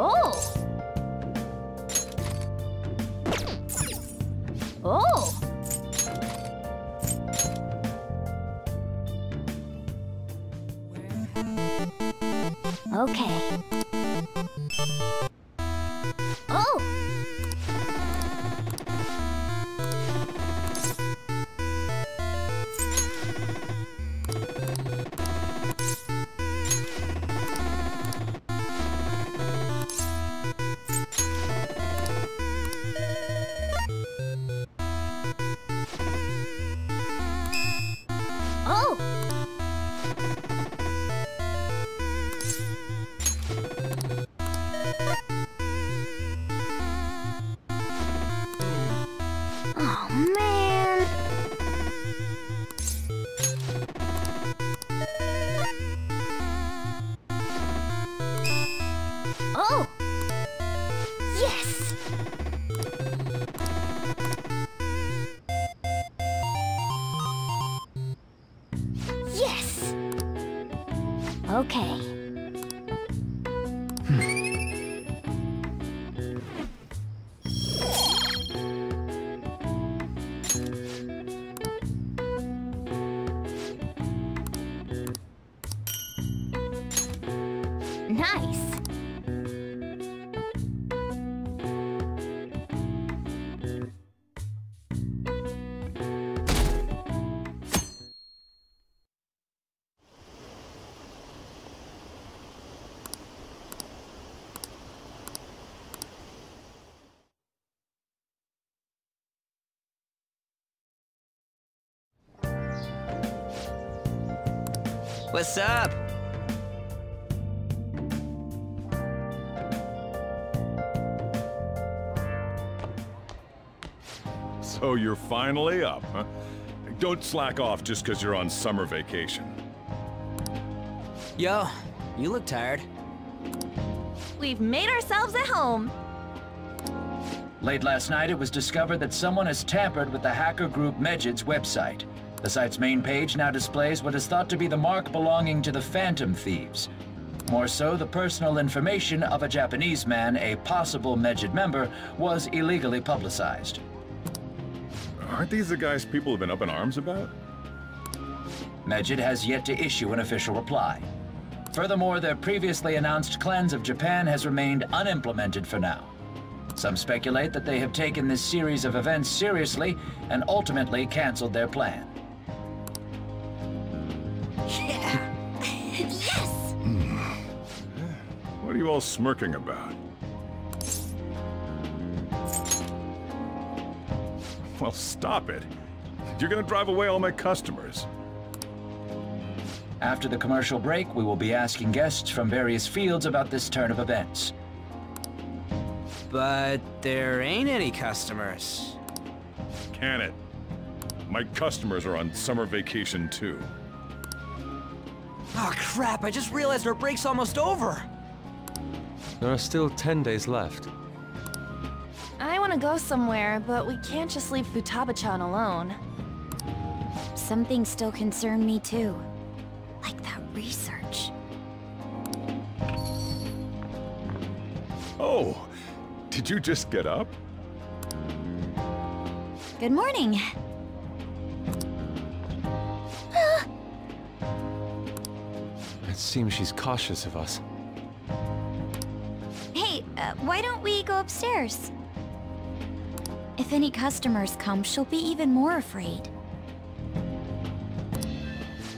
Oh. oh! Oh! Okay. What's up? So you're finally up, huh? Don't slack off just because you're on summer vacation. Yo, you look tired. We've made ourselves at home. Late last night, it was discovered that someone has tampered with the hacker group Medjed's website. The site's main page now displays what is thought to be the mark belonging to the Phantom Thieves. More so, the personal information of a Japanese man, a possible Medjed member, was illegally publicized. Aren't these the guys people have been up in arms about? Medjed has yet to issue an official reply. Furthermore, their previously announced cleanse of Japan has remained unimplemented for now. Some speculate that they have taken this series of events seriously and ultimately canceled their plan. You all smirking about? Well, stop it. You're gonna drive away all my customers. After the commercial break, we will be asking guests from various fields about this turn of events. But there ain't any customers. Can it? My customers are on summer vacation too. Oh crap, I just realized our break's almost over. There are still 10 days left. I want to go somewhere, but we can't just leave Futaba-chan alone. Some things still concern me too. Like that research. Oh, did you just get up? Good morning. It seems she's cautious of us. Hey, why don't we go upstairs? If any customers come, she'll be even more afraid.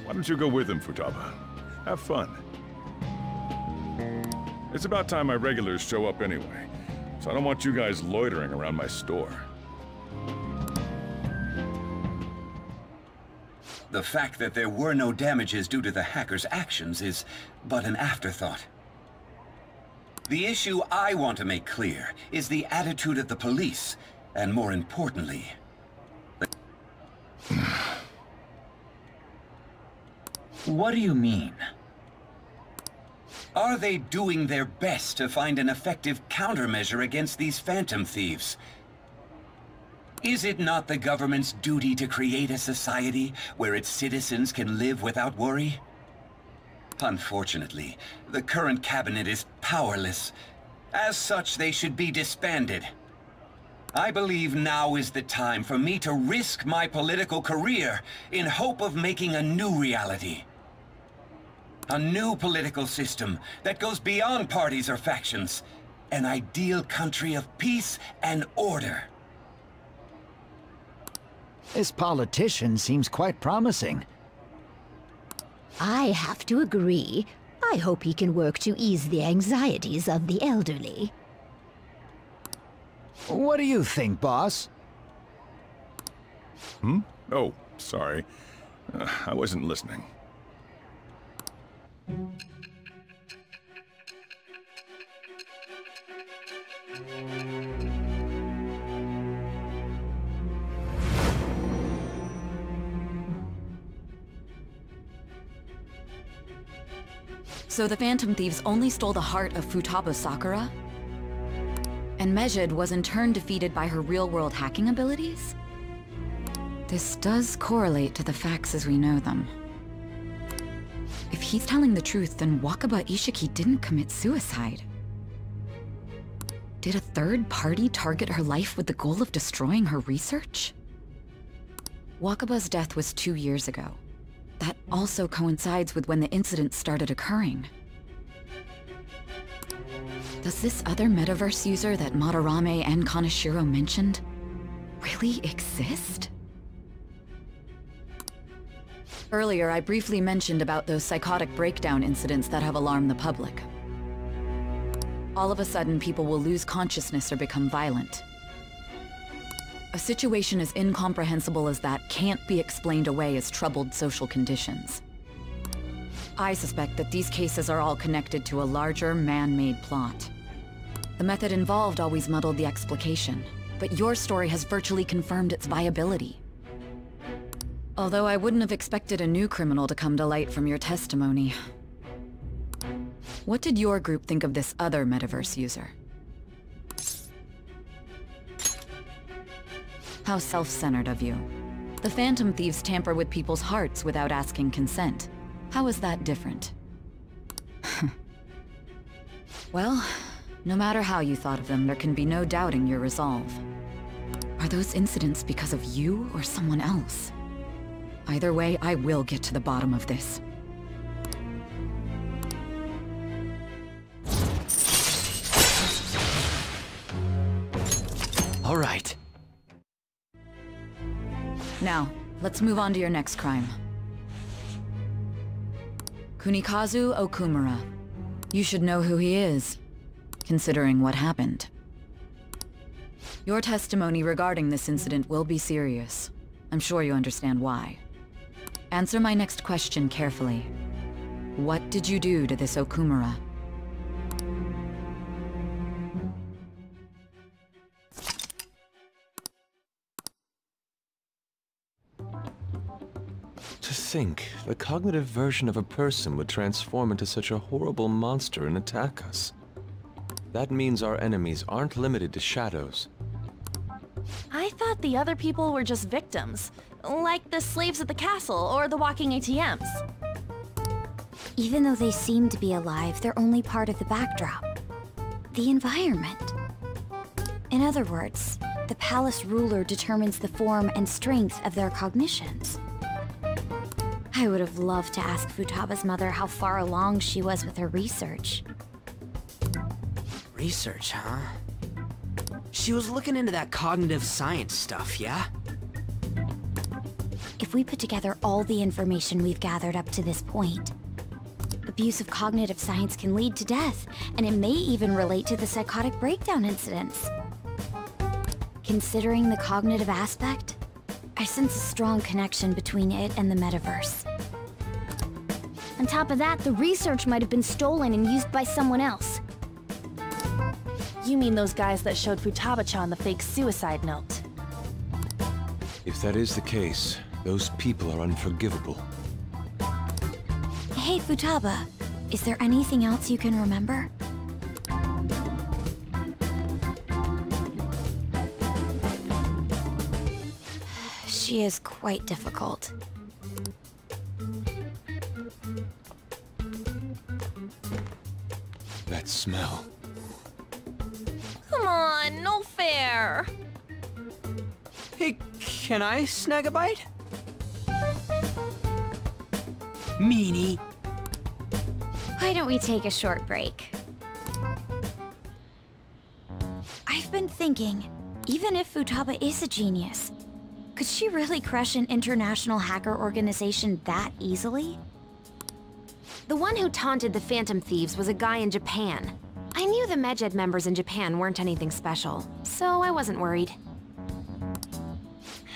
Why don't you go with him, Futaba? Have fun. It's about time my regulars show up anyway, so I don't want you guys loitering around my store. The fact that there were no damages due to the hacker's actions is but an afterthought. The issue I want to make clear is the attitude of the police, and more importantly, What do you mean? are they doing their best to find an effective countermeasure against these phantom thieves? Is it not the government's duty to create a society where its citizens can live without worry? Unfortunately, the current cabinet is powerless, As such, they should be disbanded. I believe now is the time for me to risk my political career in hope of making a new reality. A new political system that goes beyond parties or factions. An ideal country of peace and order. This politician seems quite promising. I have to agree. I hope he can work to ease the anxieties of the elderly. What do you think, boss? Hmm? Oh, sorry. Uh, I wasn't listening. So the Phantom Thieves only stole the heart of Futaba Sakura? And Medjed was in turn defeated by her real-world hacking abilities? This does correlate to the facts as we know them. If he's telling the truth, then Wakaba Isshiki didn't commit suicide. Did a third party target her life with the goal of destroying her research? Wakaba's death was two years ago. That also coincides with when the incident started occurring. Does this other metaverse user that Madarame and Kaneshiro mentioned really exist? Earlier, I briefly mentioned about those psychotic breakdown incidents that have alarmed the public. All of a sudden, people will lose consciousness or become violent. A situation as incomprehensible as that can't be explained away as troubled social conditions. I suspect that these cases are all connected to a larger, man-made plot. The method involved always muddled the explication, but your story has virtually confirmed its viability. Although I wouldn't have expected a new criminal to come to light from your testimony. What did your group think of this other metaverse user? How self-centered of you. The Phantom Thieves tamper with people's hearts without asking consent. How is that different? well, no matter how you thought of them, there can be no doubting your resolve. Are those incidents because of you or someone else? Either way, I will get to the bottom of this. All right. Now, let's move on to your next crime. Kunikazu Okumura. You should know who he is, considering what happened. Your testimony regarding this incident will be serious. I'm sure you understand why. Answer my next question carefully. What did you do to this Okumura? Think, the cognitive version of a person would transform into such a horrible monster and attack us. That means our enemies aren't limited to shadows. I thought the other people were just victims. Like the slaves at the castle or the walking ATMs. Even though they seem to be alive, they're only part of the backdrop. The environment. In other words, the palace ruler determines the form and strength of their cognitions. I would have loved to ask Futaba's mother how far along she was with her research. Research, huh? She was looking into that cognitive science stuff, yeah? If we put together all the information we've gathered up to this point, abuse of cognitive science can lead to death, and it may even relate to the psychotic breakdown incidents. Considering the cognitive aspect, I sense a strong connection between it and the metaverse. On top of that, the research might have been stolen and used by someone else. You mean those guys that showed Futaba-chan the fake suicide note? If that is the case, those people are unforgivable. Hey, Futaba, is there anything else you can remember? She is quite difficult. That smell. on, no fair. Hey, can I snag a bite? Meanie. Why don't we take a short break? I've been thinking, even if Futaba is a genius, could she really crush an international hacker organization that easily? The one who taunted the Phantom Thieves was a guy in Japan. I knew the Medjed members in Japan weren't anything special, so I wasn't worried.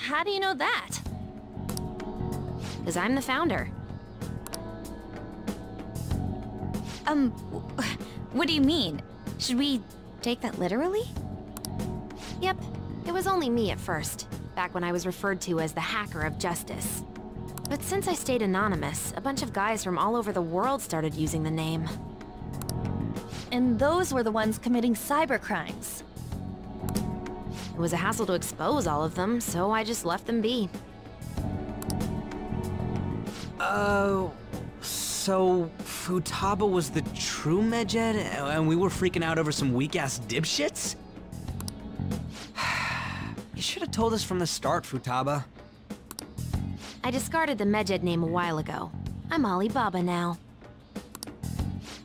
How do you know that? Because I'm the founder. Um, what do you mean? Should we take that literally? Yep, it was only me at first, back when I was referred to as the Hacker of Justice. But since I stayed anonymous, a bunch of guys from all over the world started using the name. And those were the ones committing cybercrimes. It was a hassle to expose all of them, so I just left them be. Uh, so Futaba was the true Medjed, and we were freaking out over some weak-ass dipshits? you should have told us from the start, Futaba. I discarded the Medjed name a while ago. I'm Alibaba now.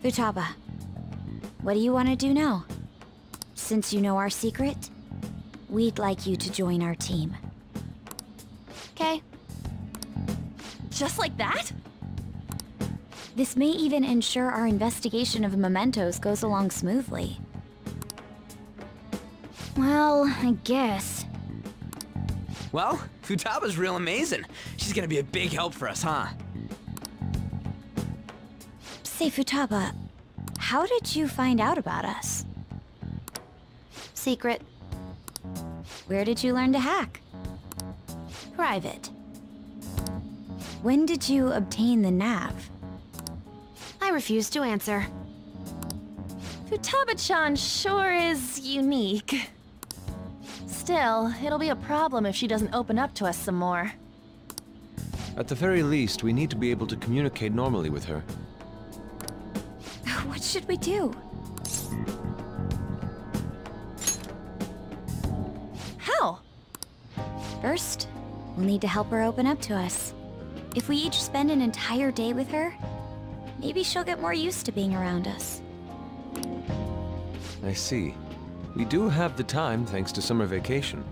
Futaba, what do you want to do now? Since you know our secret, we'd like you to join our team. Okay. Just like that? This may even ensure our investigation of mementos goes along smoothly. Well, I guess. Well, Futaba's real amazing. She's gonna be a big help for us, huh? Say, Futaba, how did you find out about us? Secret. Where did you learn to hack? Private. When did you obtain the nav? I refuse to answer. Futaba-chan sure is unique. Still, it'll be a problem if she doesn't open up to us some more. At the very least, we need to be able to communicate normally with her. What should we do? How? First, we'll need to help her open up to us. If we each spend an entire day with her, maybe she'll get more used to being around us. I see. We do have the time thanks to summer vacation.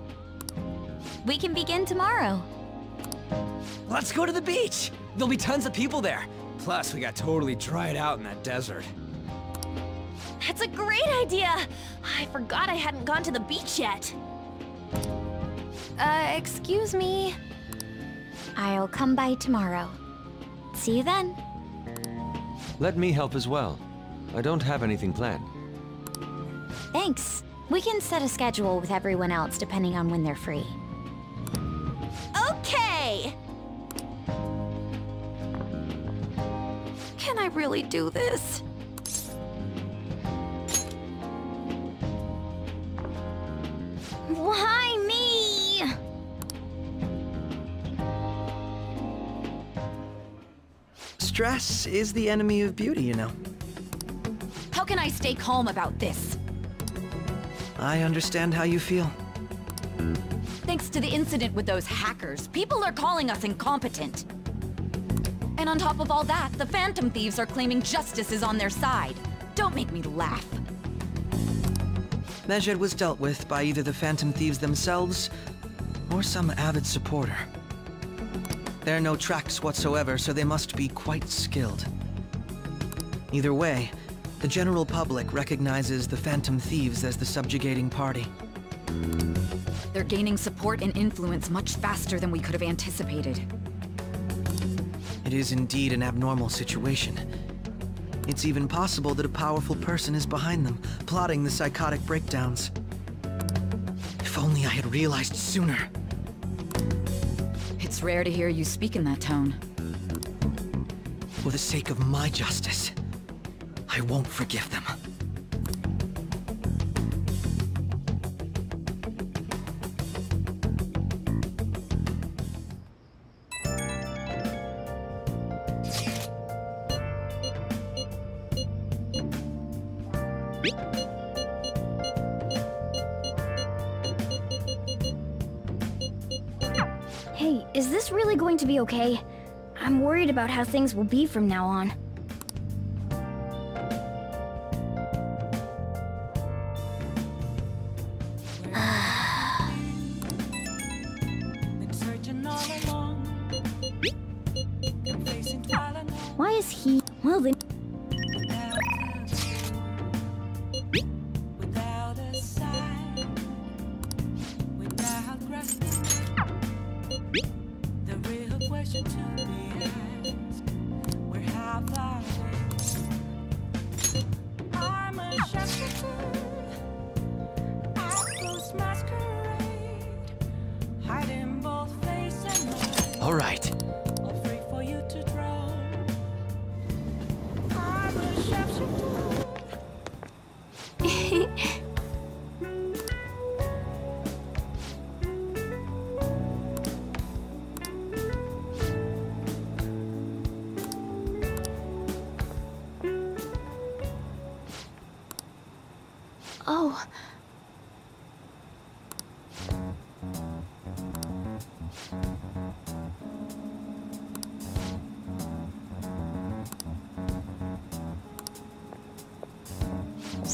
We can begin tomorrow. Let's go to the beach! There'll be tons of people there. Plus, we got totally dried out in that desert. That's a great idea! I forgot I hadn't gone to the beach yet. Uh, excuse me? I'll come by tomorrow. See you then. Let me help as well. I don't have anything planned. Thanks. We can set a schedule with everyone else depending on when they're free. Okay! Can I really do this? Why me? Stress is the enemy of beauty, you know. How can I stay calm about this? I understand how you feel. Thanks to the incident with those hackers, people are calling us incompetent. And on top of all that, the Phantom Thieves are claiming justice is on their side. Don't make me laugh. Medjed was dealt with by either the Phantom Thieves themselves, or some avid supporter. There are no tracks whatsoever, so they must be quite skilled. Either way, the general public recognizes the Phantom Thieves as the subjugating party. They're gaining support and influence much faster than we could have anticipated. It is indeed an abnormal situation. It's even possible that a powerful person is behind them, plotting the psychotic breakdowns. If only I had realized sooner. It's rare to hear you speak in that tone. For the sake of my justice, I won't forgive them. Hey, is this really going to be okay? I'm worried about how things will be from now on.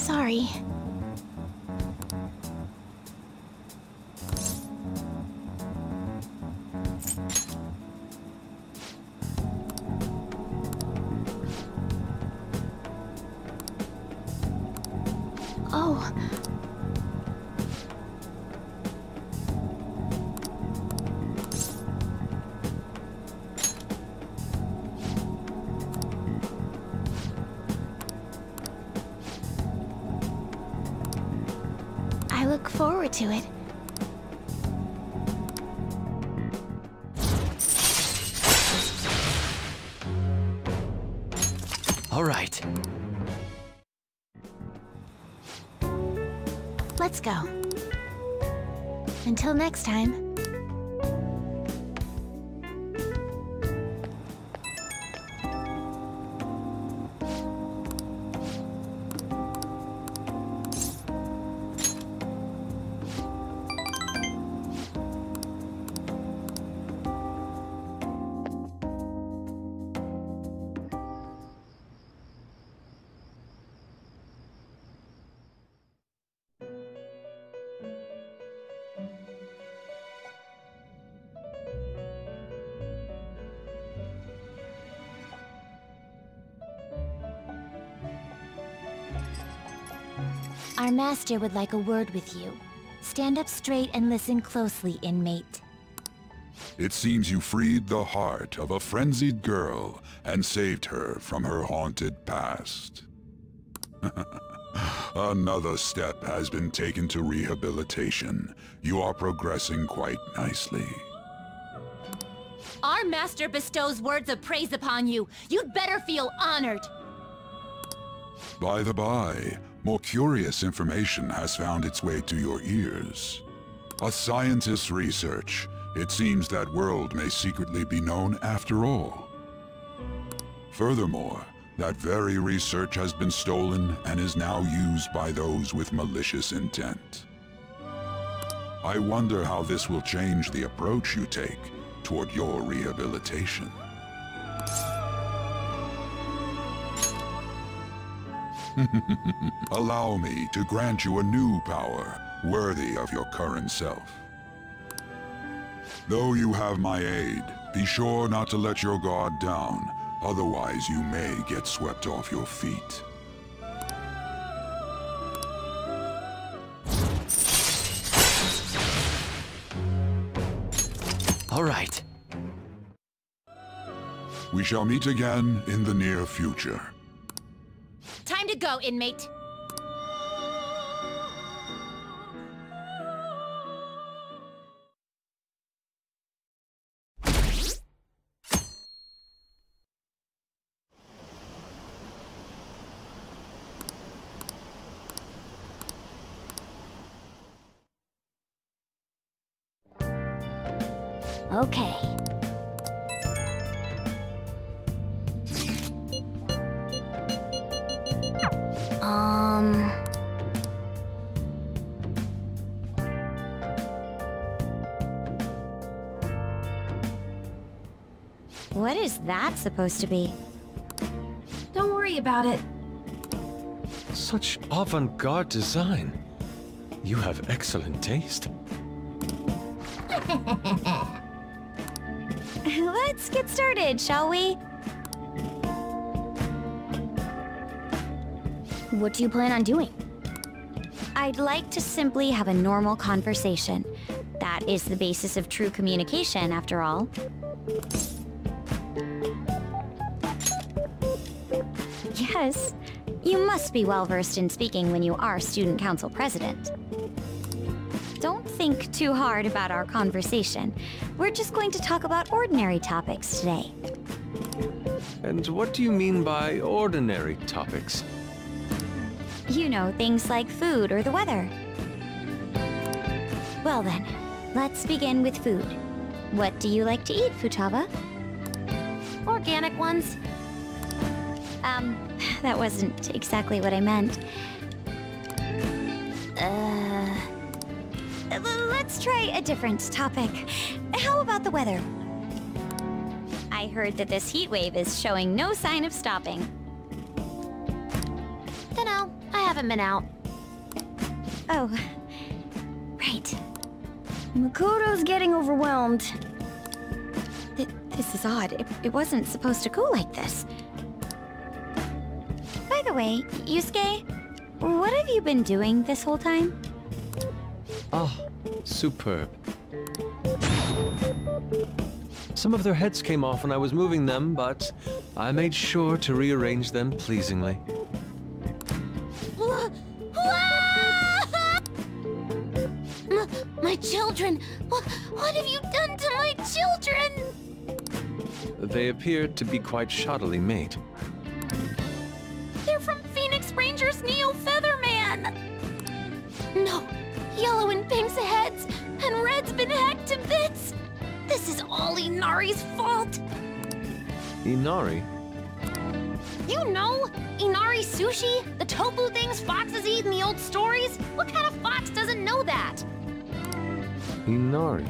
Sorry. To it. All right. Let's go. Until next time. Master would like a word with you. Stand up straight and listen closely, inmate. It seems you freed the heart of a frenzied girl and saved her from her haunted past. Another step has been taken to rehabilitation. You are progressing quite nicely. Our master bestows words of praise upon you. You'd better feel honored. By the by, more curious information has found its way to your ears. A scientist's research. It seems that world may secretly be known after all. Furthermore, that very research has been stolen and is now used by those with malicious intent. I wonder how this will change the approach you take toward your rehabilitation. Allow me to grant you a new power worthy of your current self. Though you have my aid, be sure not to let your guard down, otherwise you may get swept off your feet. All right. We shall meet again in the near future. Inmate. Supposed to be? Don't worry about it. Such avant-garde design. You have excellent taste. Let's get started, shall we? What do you plan on doing? I'd like to simply have a normal conversation. That is the basis of true communication, after all. Yes, you must be well versed in speaking when you are student council president. Don't think too hard about our conversation. We're just going to talk about ordinary topics today. And what do you mean by ordinary topics? You know, things like food or the weather. Well then, let's begin with food. What do you like to eat, Futaba? Organic ones. Um, that wasn't exactly what I meant. Uh, let's try a different topic. How about the weather? I heard that this heat wave is showing no sign of stopping. Dunno, I haven't been out. Oh, right. Makoto's getting overwhelmed. Th this is odd. It, it wasn't supposed to go like this. The way, Yusuke, what have you been doing this whole time? Ah, superb. Some of their heads came off when I was moving them, but I made sure to rearrange them pleasingly. My children! What, what have you done to my children? They appeared to be quite shoddily made. They're from Phoenix Rangers Neo Featherman! No, yellow and pink's heads, and red's been hacked to bits! This is all Inari's fault! Inari? You know, Inari sushi? The tofu things foxes eat in the old stories? What kind of fox doesn't know that? Inari.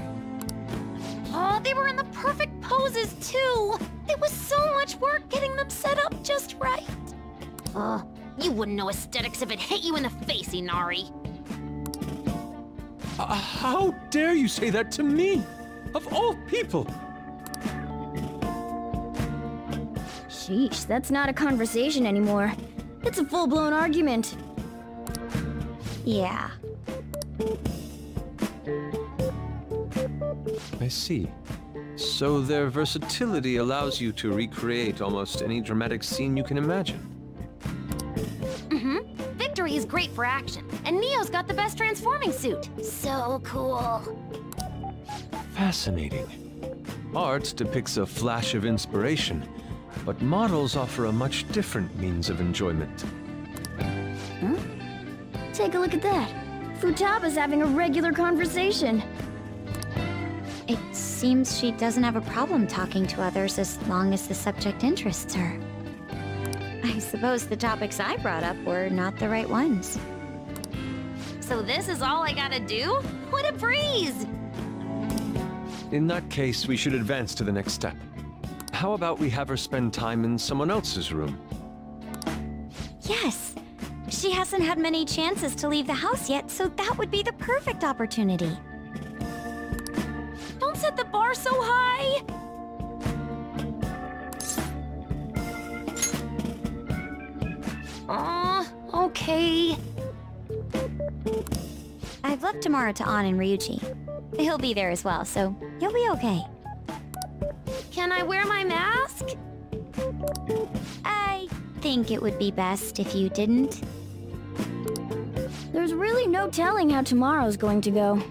Oh, they were in the perfect poses, too! It was so much work getting them set up just right. Uh, you wouldn't know aesthetics if it hit you in the face, Inari. Uh, how dare you say that to me? Of all people! Sheesh, that's not a conversation anymore. It's a full-blown argument. Yeah. I see. So their versatility allows you to recreate almost any dramatic scene you can imagine. Mm-hmm. Victory is great for action, and Neo's got the best transforming suit. So cool. Fascinating. Art depicts a flash of inspiration, but models offer a much different means of enjoyment. Huh? Take a look at that. Futaba's having a regular conversation. It seems she doesn't have a problem talking to others as long as the subject interests her. I suppose the topics I brought up were not the right ones. So this is all I gotta do? What a breeze! In that case, we should advance to the next step. How about we have her spend time in someone else's room? Yes. She hasn't had many chances to leave the house yet, so that would be the perfect opportunity. Don't set the bar so high! Aw, okay. I've left tomorrow to Ann and Ryuji. He'll be there as well, so you'll be okay. Can I wear my mask? I think it would be best if you didn't. There's really no telling how tomorrow's going to go.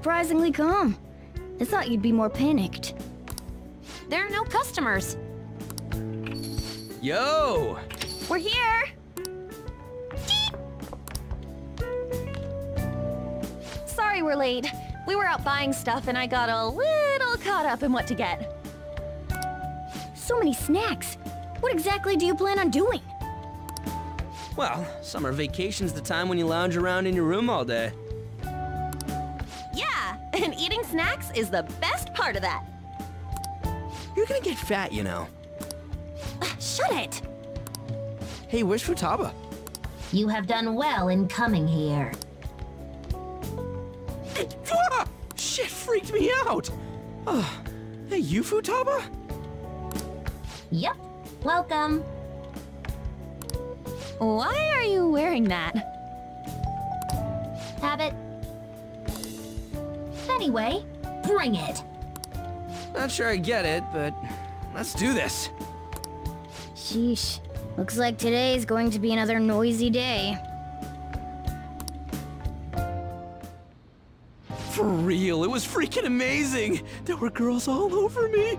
Surprisingly calm. I thought you'd be more panicked. There are no customers. Yo! We're here! Sorry we're late. We were out buying stuff and I got a little caught up in what to get. So many snacks. What exactly do you plan on doing? Well, summer vacation's the time when you lounge around in your room all day. Yeah, and eating snacks is the best part of that. You're gonna get fat, you know. Shut it! Hey, where's Futaba? You have done well in coming here. Ah! Shit freaked me out! Oh, hey, you Futaba? Yep. Welcome. Why are you wearing that? Habit. Anyway, bring it. Not sure I get it, but let's do this. Sheesh. Looks like today is going to be another noisy day. For real, it was freaking amazing! There were girls all over me!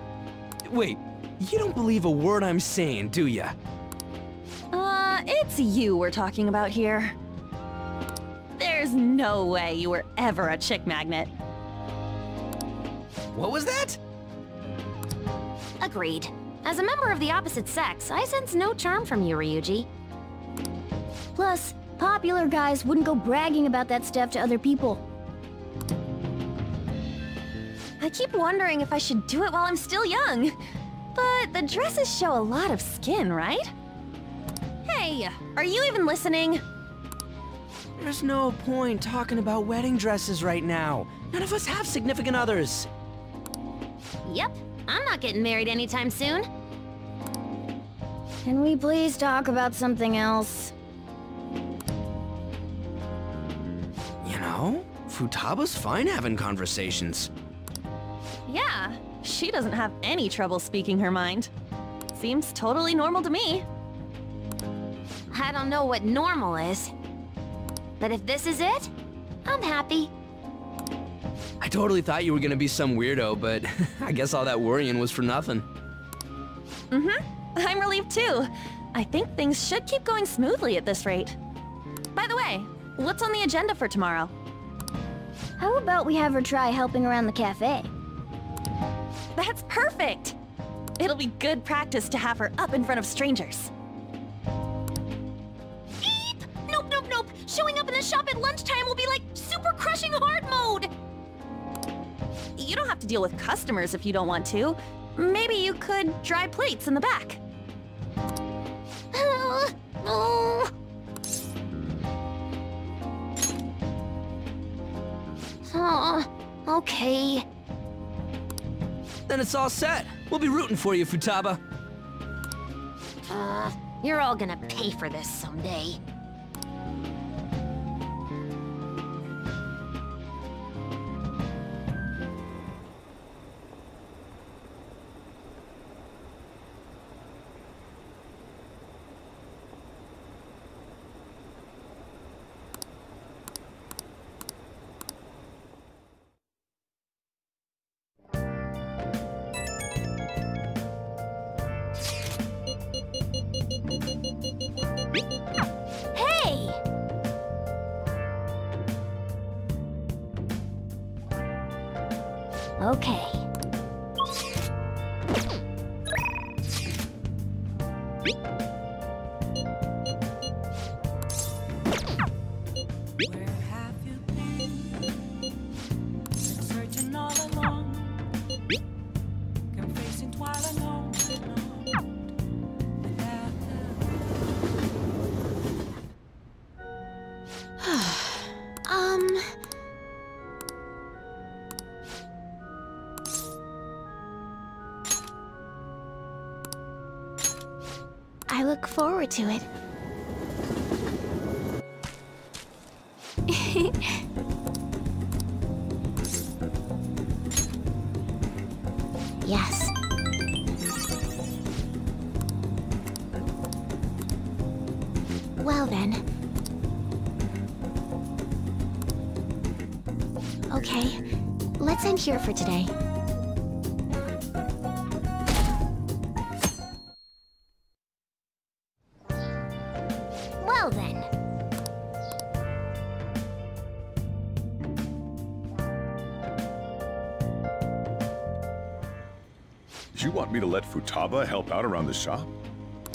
Wait, you don't believe a word I'm saying, do ya? Uh, it's you we're talking about here. There's no way you were ever a chick magnet. What was that? Agreed. As a member of the opposite sex, I sense no charm from you, Ryuji. Plus, popular guys wouldn't go bragging about that stuff to other people. I keep wondering if I should do it while I'm still young. But the dresses show a lot of skin, right? Hey, are you even listening? There's no point talking about wedding dresses right now. None of us have significant others. Yep, I'm not getting married anytime soon. Can we please talk about something else? You know, Futaba's fine having conversations. Yeah, she doesn't have any trouble speaking her mind. Seems totally normal to me. I don't know what normal is. But if this is it, I'm happy. I totally thought you were gonna be some weirdo, but I guess all that worrying was for nothing. Mm-hmm. I'm relieved too. I think things should keep going smoothly at this rate. By the way, what's on the agenda for tomorrow? How about we have her try helping around the cafe? That's perfect! It'll be good practice to have her up in front of strangers. Eep! Nope, nope, nope! Showing up in the shop at lunchtime will be like super crushing hard mode! You don't have to deal with customers if you don't want to. Maybe you could dry plates in the back. Oh, okay. Then it's all set. We'll be rooting for you, Futaba. Uh, you're all gonna pay for this someday. Here for today. Well then. You want me to let Futaba help out around the shop?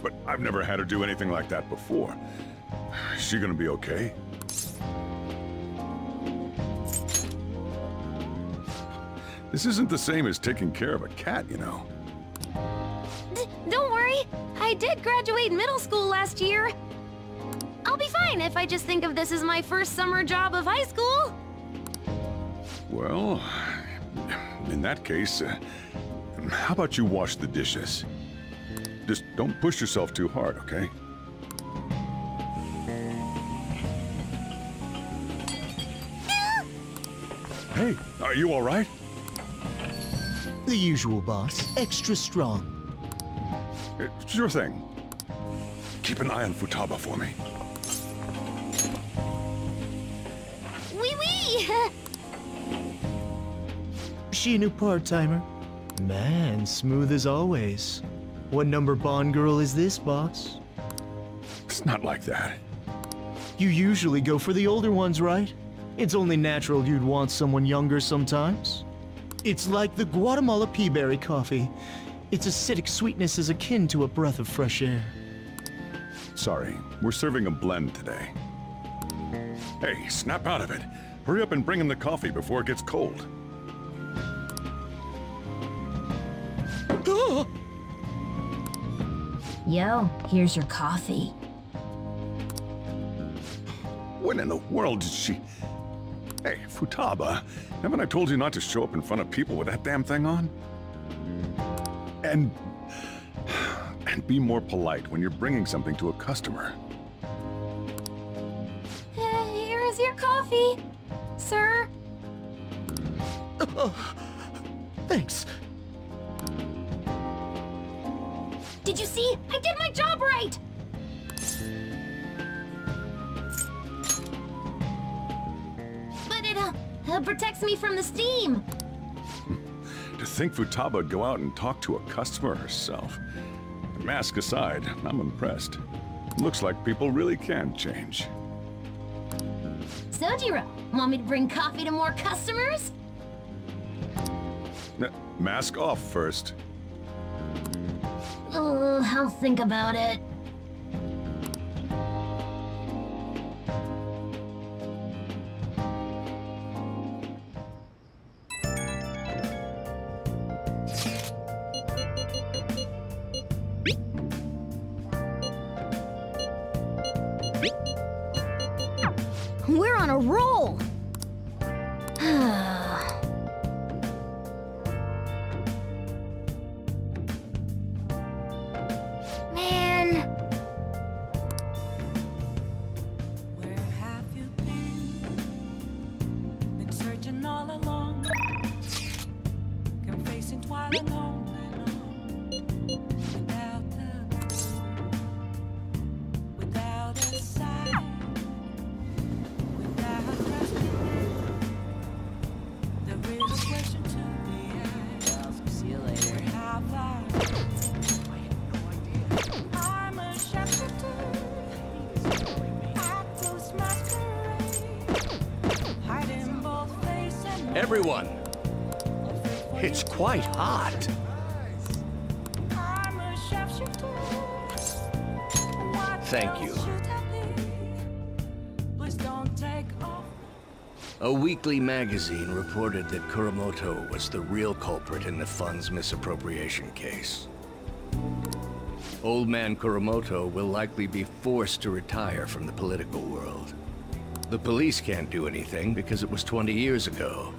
But I've never had her do anything like that before. Is she gonna be okay? This isn't the same as taking care of a cat, you know. D don't worry. I did graduate middle school last year. I'll be fine if I just think of this as my first summer job of high school. Well, in that case, uh, how about you wash the dishes? Just don't push yourself too hard, okay? Hey, are you all right? The usual, boss. Extra strong. Uh, Sure thing. Keep an eye on Futaba for me. Wee wee! She a new part-timer? Man, smooth as always. What number Bond girl is this, boss? It's not like that. You usually go for the older ones, right? It's only natural you'd want someone younger sometimes. It's like the Guatemala peaberry coffee. Its acidic sweetness is akin to a breath of fresh air. Sorry, we're serving a blend today. Hey, snap out of it. Hurry up and bring him the coffee before it gets cold. Yo, here's your coffee. When in the world did she... Hey, Futaba, haven't I told you not to show up in front of people with that damn thing on? And... And be more polite when you're bringing something to a customer. Here is your coffee, sir. Oh, thanks. Did you see? I did my job right! It, uh, uh, protects me from the steam. To think Futaba would go out and talk to a customer herself. Mask aside, I'm impressed. Looks like people really can change. Sojiro, want me to bring coffee to more customers? N- mask off first. Oh, I'll think about it. Searching all along, confessing twilight alone quite hot. Thank you. A weekly magazine reported that Kuramoto was the real culprit in the fund's misappropriation case. Old man Kuramoto will likely be forced to retire from the political world. The police can't do anything because it was 20 years ago.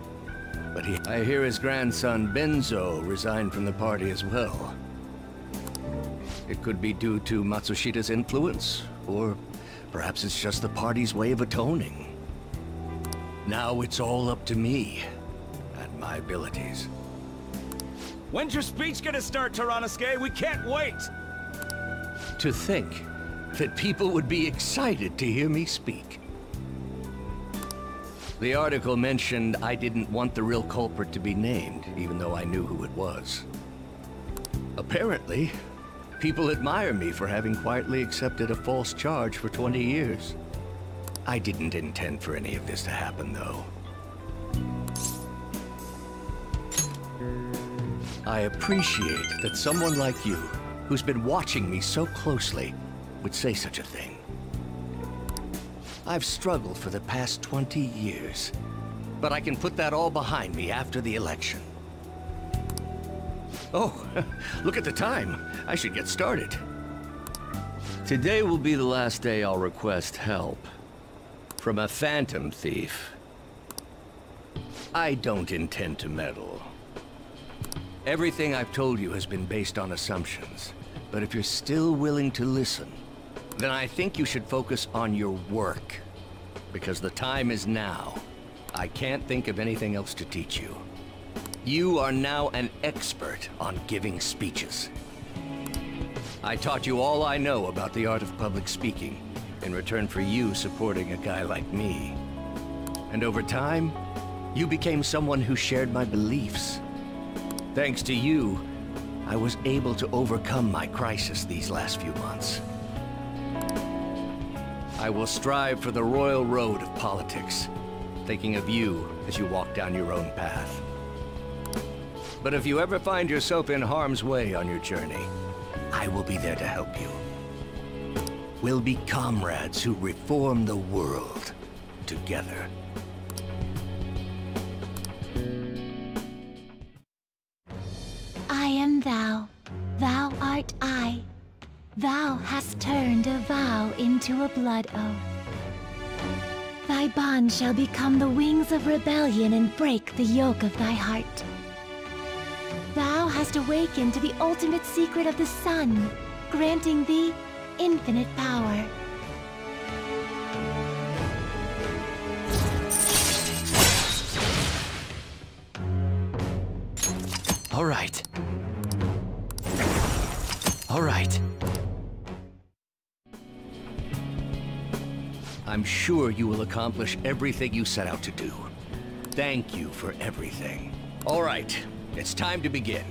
But he, I hear his grandson Benzo resigned from the party as well. It could be due to Matsushita's influence, or perhaps it's just the party's way of atoning. Now it's all up to me and my abilities. When's your speech gonna start, Toranosuke? We can't wait! To think that people would be excited to hear me speak. The article mentioned I didn't want the real culprit to be named, even though I knew who it was. Apparently, people admire me for having quietly accepted a false charge for 20 years. I didn't intend for any of this to happen, though. I appreciate that someone like you, who's been watching me so closely, would say such a thing. I've struggled for the past 20 years, but I can put that all behind me after the election. Oh, look at the time. I should get started. Today will be the last day I'll request help. From a phantom thief. I don't intend to meddle. Everything I've told you has been based on assumptions. But if you're still willing to listen, then I think you should focus on your work. Because the time is now. I can't think of anything else to teach you. You are now an expert on giving speeches. I taught you all I know about the art of public speaking, in return for you supporting a guy like me. And over time, you became someone who shared my beliefs. Thanks to you, I was able to overcome my crisis these last few months. I will strive for the royal road of politics, thinking of you as you walk down your own path. But if you ever find yourself in harm's way on your journey, I will be there to help you. We'll be comrades who reform the world together. Blood oath. Thy bond shall become the wings of rebellion and break the yoke of thy heart. Thou hast awakened to the ultimate secret of the sun, granting thee infinite power. All right. Sure you will accomplish everything you set out to do. Thank you for everything. All right, it's time to begin.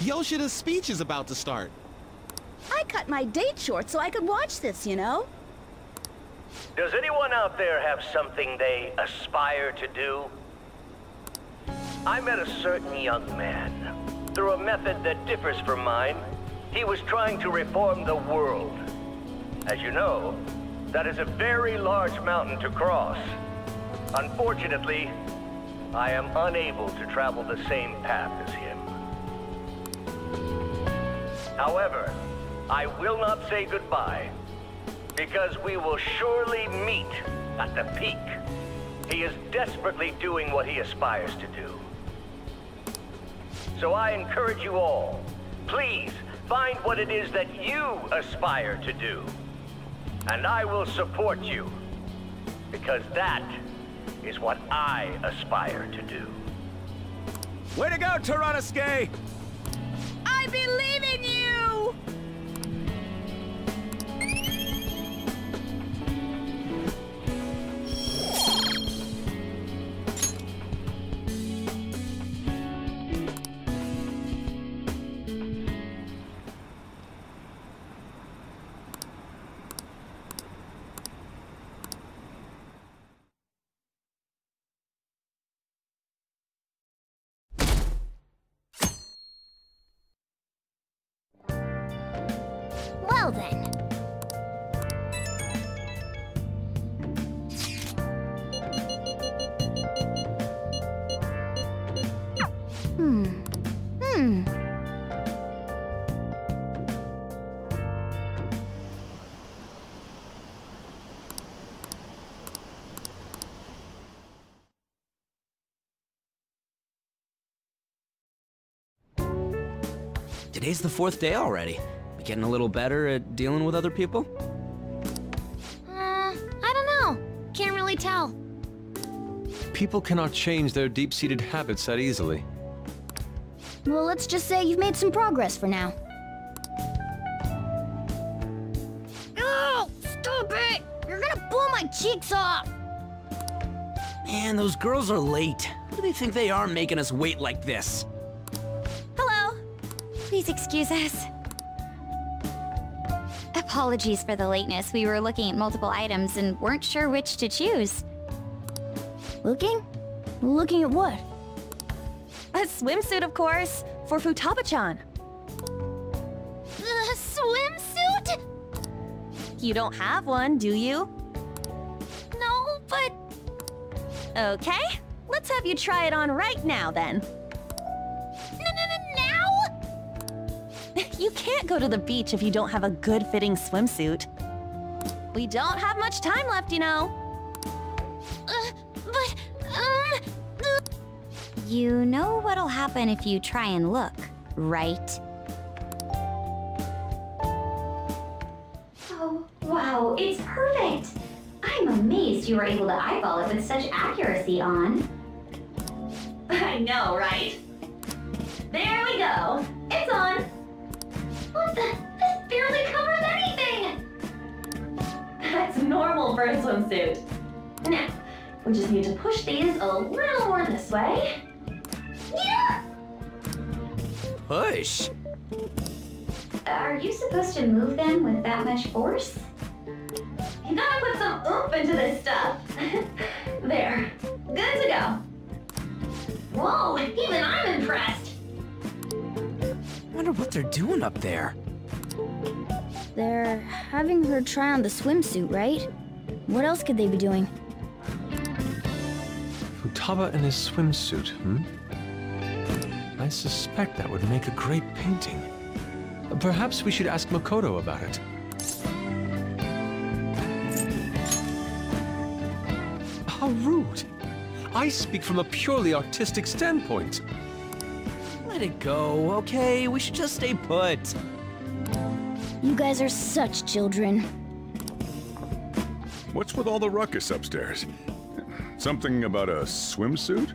Yoshida's speech is about to start. I cut my date short so I could watch this, you know? Does anyone out there have something they aspire to do? I met a certain young man. Through a method that differs from mine, he was trying to reform the world. As you know, that is a very large mountain to cross. Unfortunately, I am unable to travel the same path as him. However, I will not say goodbye, because we will surely meet at the peak. He is desperately doing what he aspires to do. So I encourage you all, please find what it is that you aspire to do. And I will support you, because that is what I aspire to do. Way to go, Toranosuke! I believe in you! then. Hmm. Hmm. Today's the fourth day already. We getting a little better at dealing with other people? Uh, I don't know. Can't really tell. People cannot change their deep-seated habits that easily. Well, let's just say you've made some progress for now. Oh, stop it! You're gonna blow my cheeks off! Man, those girls are late. Who do they think they are making us wait like this? Hello. Please excuse us. Apologies for the lateness. We were looking at multiple items and weren't sure which to choose. Looking? Looking at what? A swimsuit, of course, for Futaba-chan. The swimsuit? You don't have one, do you? No, but Okay, let's have you try it on right now then. You can't go to the beach if you don't have a good-fitting swimsuit. We don't have much time left, you know. Uh, but, um... uh, You know what'll happen if you try and look, right? Oh, wow, it's perfect! I'm amazed you were able to eyeball it with such accuracy on. I know, right? There we go. It's on. The? Barely covers anything! That's normal for a swimsuit. Now, we just need to push these a little more this way. Yeah! Push? Are you supposed to move them with that much force? You gotta put some oomph into this stuff. there. Good to go. Whoa, even I'm impressed. I wonder what they're doing up there. They're having her try on the swimsuit, right? What else could they be doing? Futaba in his swimsuit, hmm? I suspect that would make a great painting. Perhaps we should ask Makoto about it. How rude! I speak from a purely artistic standpoint. Let it go, okay? We should just stay put. You guys are such children. What's with all the ruckus upstairs? Something about a swimsuit?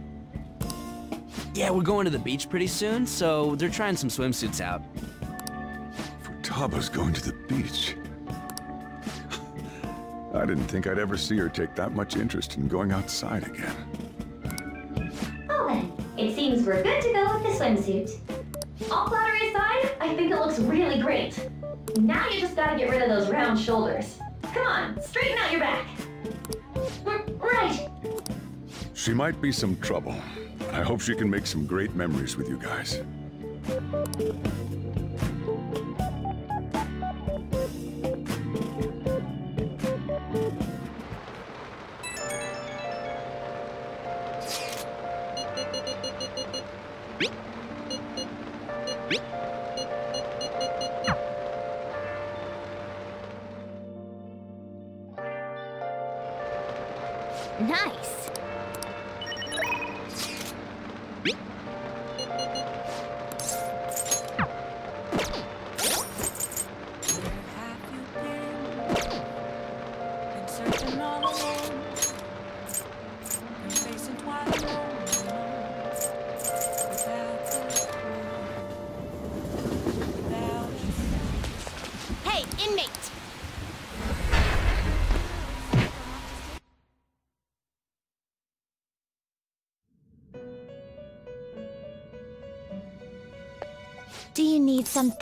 Yeah, we're going to the beach pretty soon, so they're trying some swimsuits out. Futaba's going to the beach. I didn't think I'd ever see her take that much interest in going outside again. Well then, it seems we're good to go with the swimsuit. All flattery aside, I think it looks really great. Now you just gotta get rid of those round shoulders. Come on, straighten out your back. Right. She might be some trouble. I hope she can make some great memories with you guys.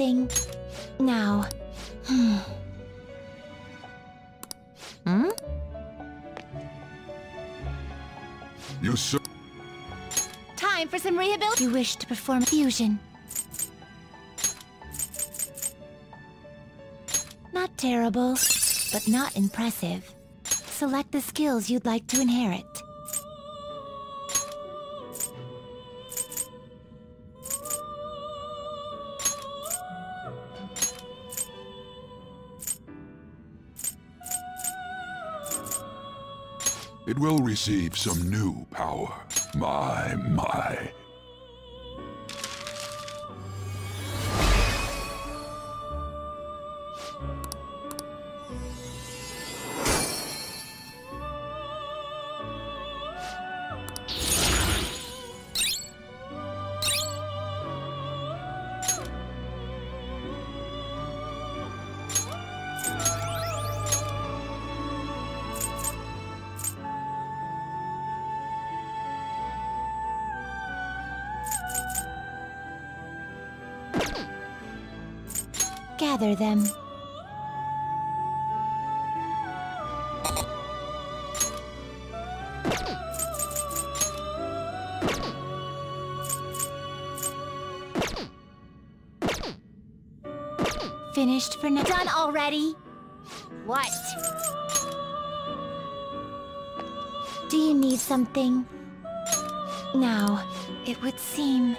Something? Now. Hmm? You sir. Time for some rehabilitation. You wish to perform fusion. Not terrible, but not impressive. Select the skills you'd like to inherit. It will receive some new power. My, my. Them. Finished for now. Done already? What? Do you need something? Now, it would seem...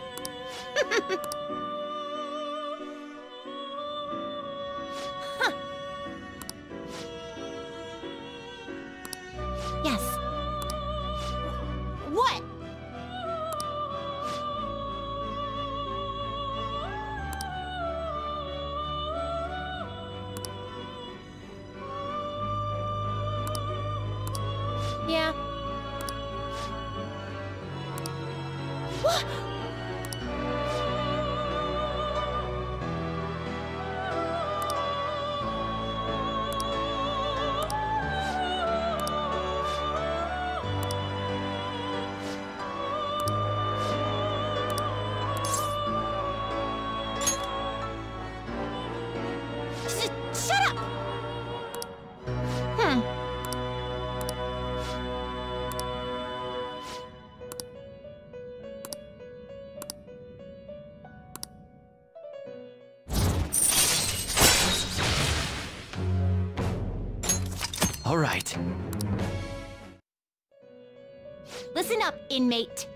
inmate.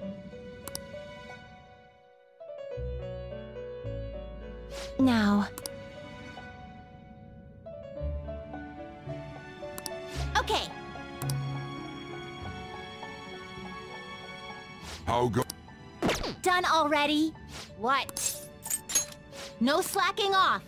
Now, Okay, How go? done already? What? No slacking off.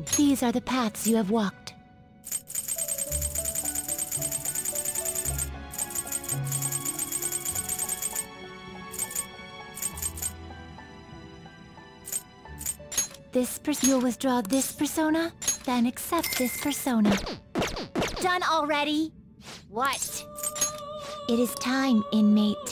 These are the paths you have walked. This pers- you'll withdraw this persona, then accept this persona. done already? What? It is time, inmate.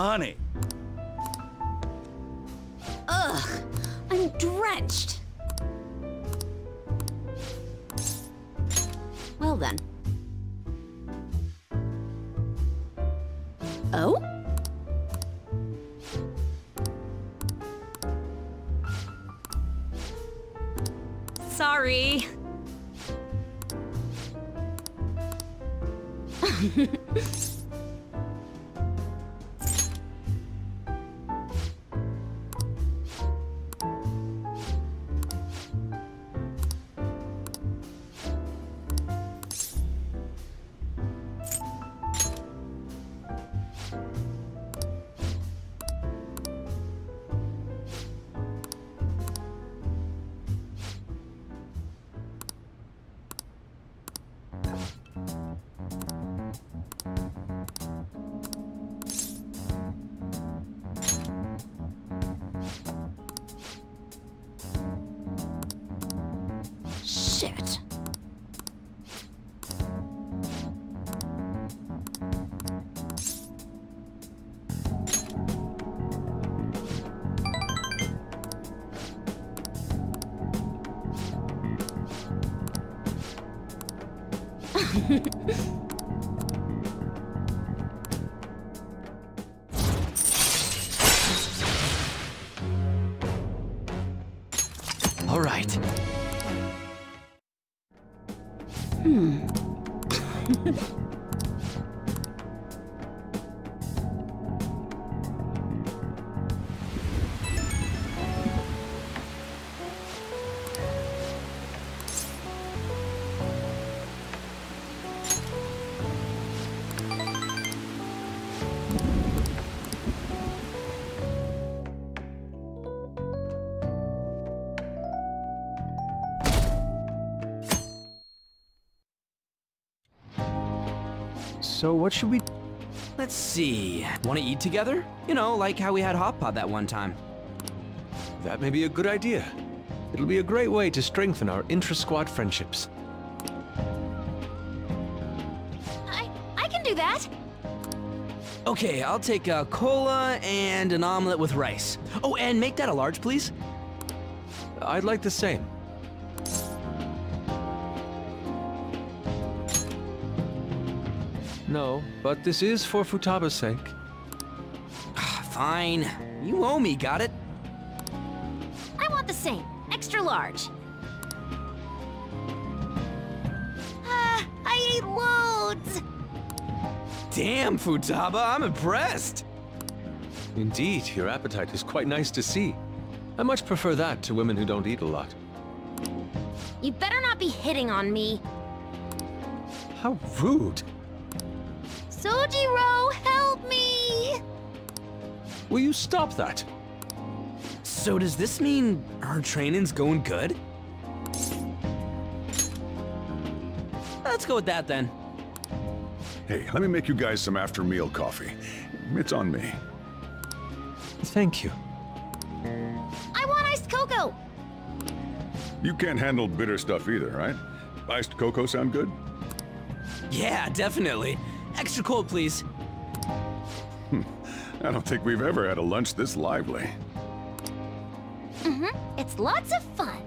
Oh, So what should we... Let's see. Want to eat together? You know, like how we had hot pot that one time. That may be a good idea. It'll be a great way to strengthen our intra-squad friendships. I, I can do that. Okay, I'll take a cola and an omelet with rice. Oh, and make that a large, please. I'd like the same. But this is for Futaba's sake. Fine. You owe me, got it? I want the same. Extra large. Ah, I ate loads! Damn, Futaba, I'm impressed. Indeed, your appetite is quite nice to see. I much prefer that to women who don't eat a lot. You better not be hitting on me. How rude. Sojiro, help me! Will you stop that? So does this mean our training's going good? Let's go with that then. Hey, let me make you guys some after-meal coffee. It's on me. Thank you. I want iced cocoa! You can't handle bitter stuff either, right? Iced cocoa sound good? Yeah, definitely. Extra cold, please. I don't think we've ever had a lunch this lively. Mm-hmm. It's lots of fun.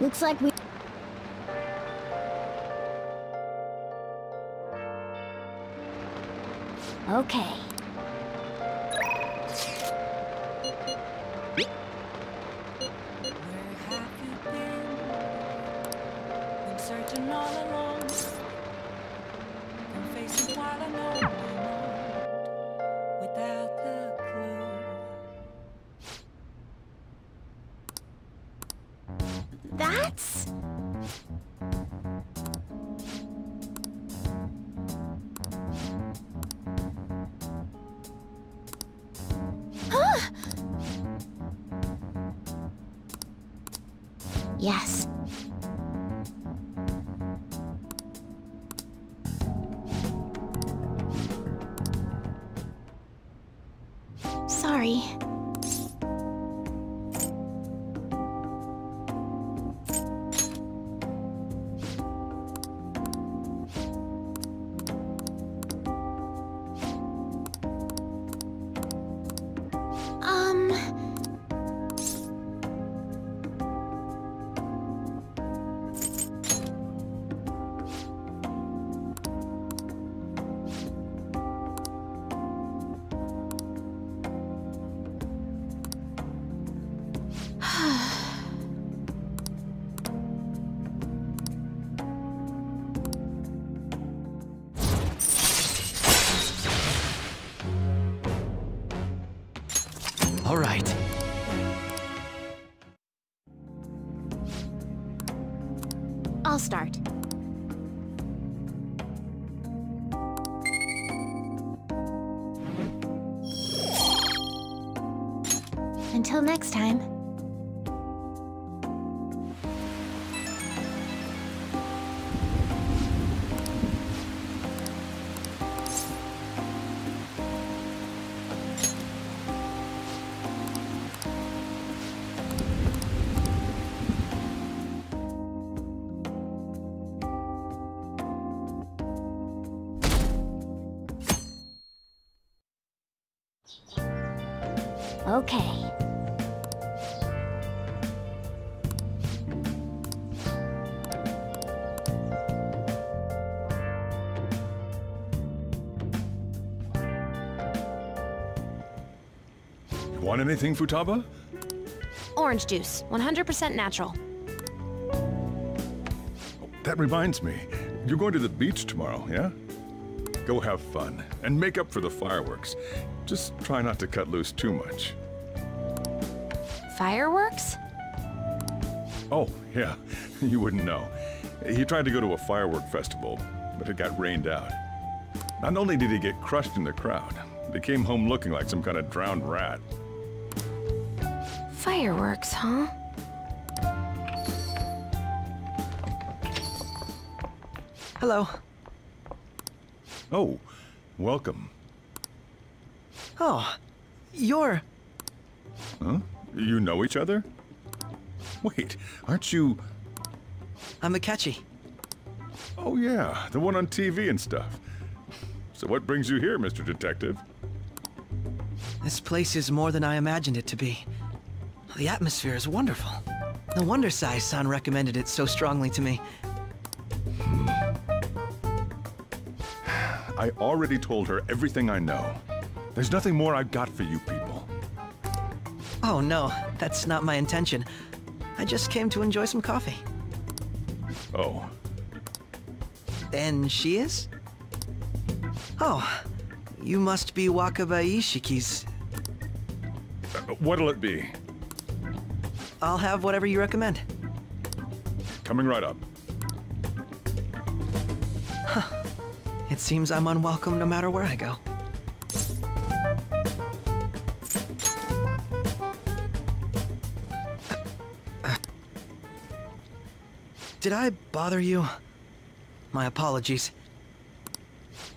Looks like we... Okay. Want anything, Futaba? Orange juice, 100% natural. That reminds me. You're going to the beach tomorrow, yeah? Go have fun, and make up for the fireworks. Just try not to cut loose too much. Fireworks? Oh, yeah, you wouldn't know. He tried to go to a firework festival, but it got rained out. Not only did he get crushed in the crowd, but he came home looking like some kind of drowned rat. Fireworks, huh? Hello. Oh, welcome. Oh, you're... Huh? You know each other? Wait, aren't you... I'm Akechi. Oh yeah, the one on TV and stuff. So what brings you here, Mr. Detective? This place is more than I imagined it to be. The atmosphere is wonderful. No wonder Sae-san recommended it so strongly to me. I already told her everything I know. There's nothing more I've got for you people. Oh no, that's not my intention. I just came to enjoy some coffee. Oh, And she is? Oh, you must be Wakaba Isshiki's. uh, what'll it be? I'll have whatever you recommend. Coming right up. It seems I'm unwelcome no matter where I go. Did I bother you? My apologies.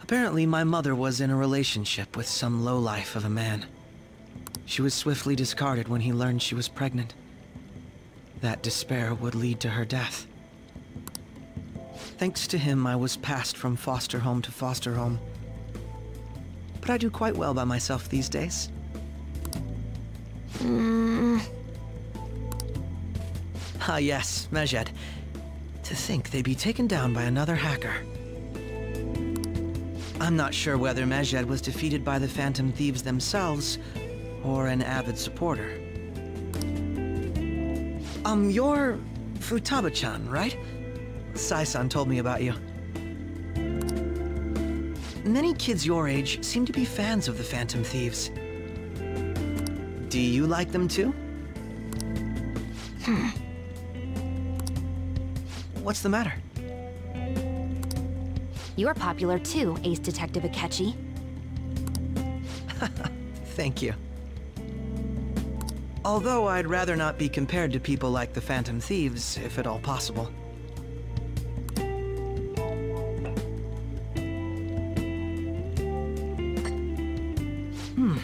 Apparently, my mother was in a relationship with some lowlife of a man. She was swiftly discarded when he learned she was pregnant. That despair would lead to her death. Thanks to him, I was passed from foster home to foster home. But I do quite well by myself these days. Mm, Ah yes, Medjed. To think they'd be taken down by another hacker. I'm not sure whether Medjed was defeated by the Phantom Thieves themselves, or an avid supporter. Um, you're Futaba-chan, right? Sae-san told me about you. Many kids your age seem to be fans of the Phantom Thieves. Do you like them too? Hmm. What's the matter? You're popular too, Ace Detective Akechi. Thank you. Although I'd rather not be compared to people like the Phantom Thieves, if at all possible. Hmm,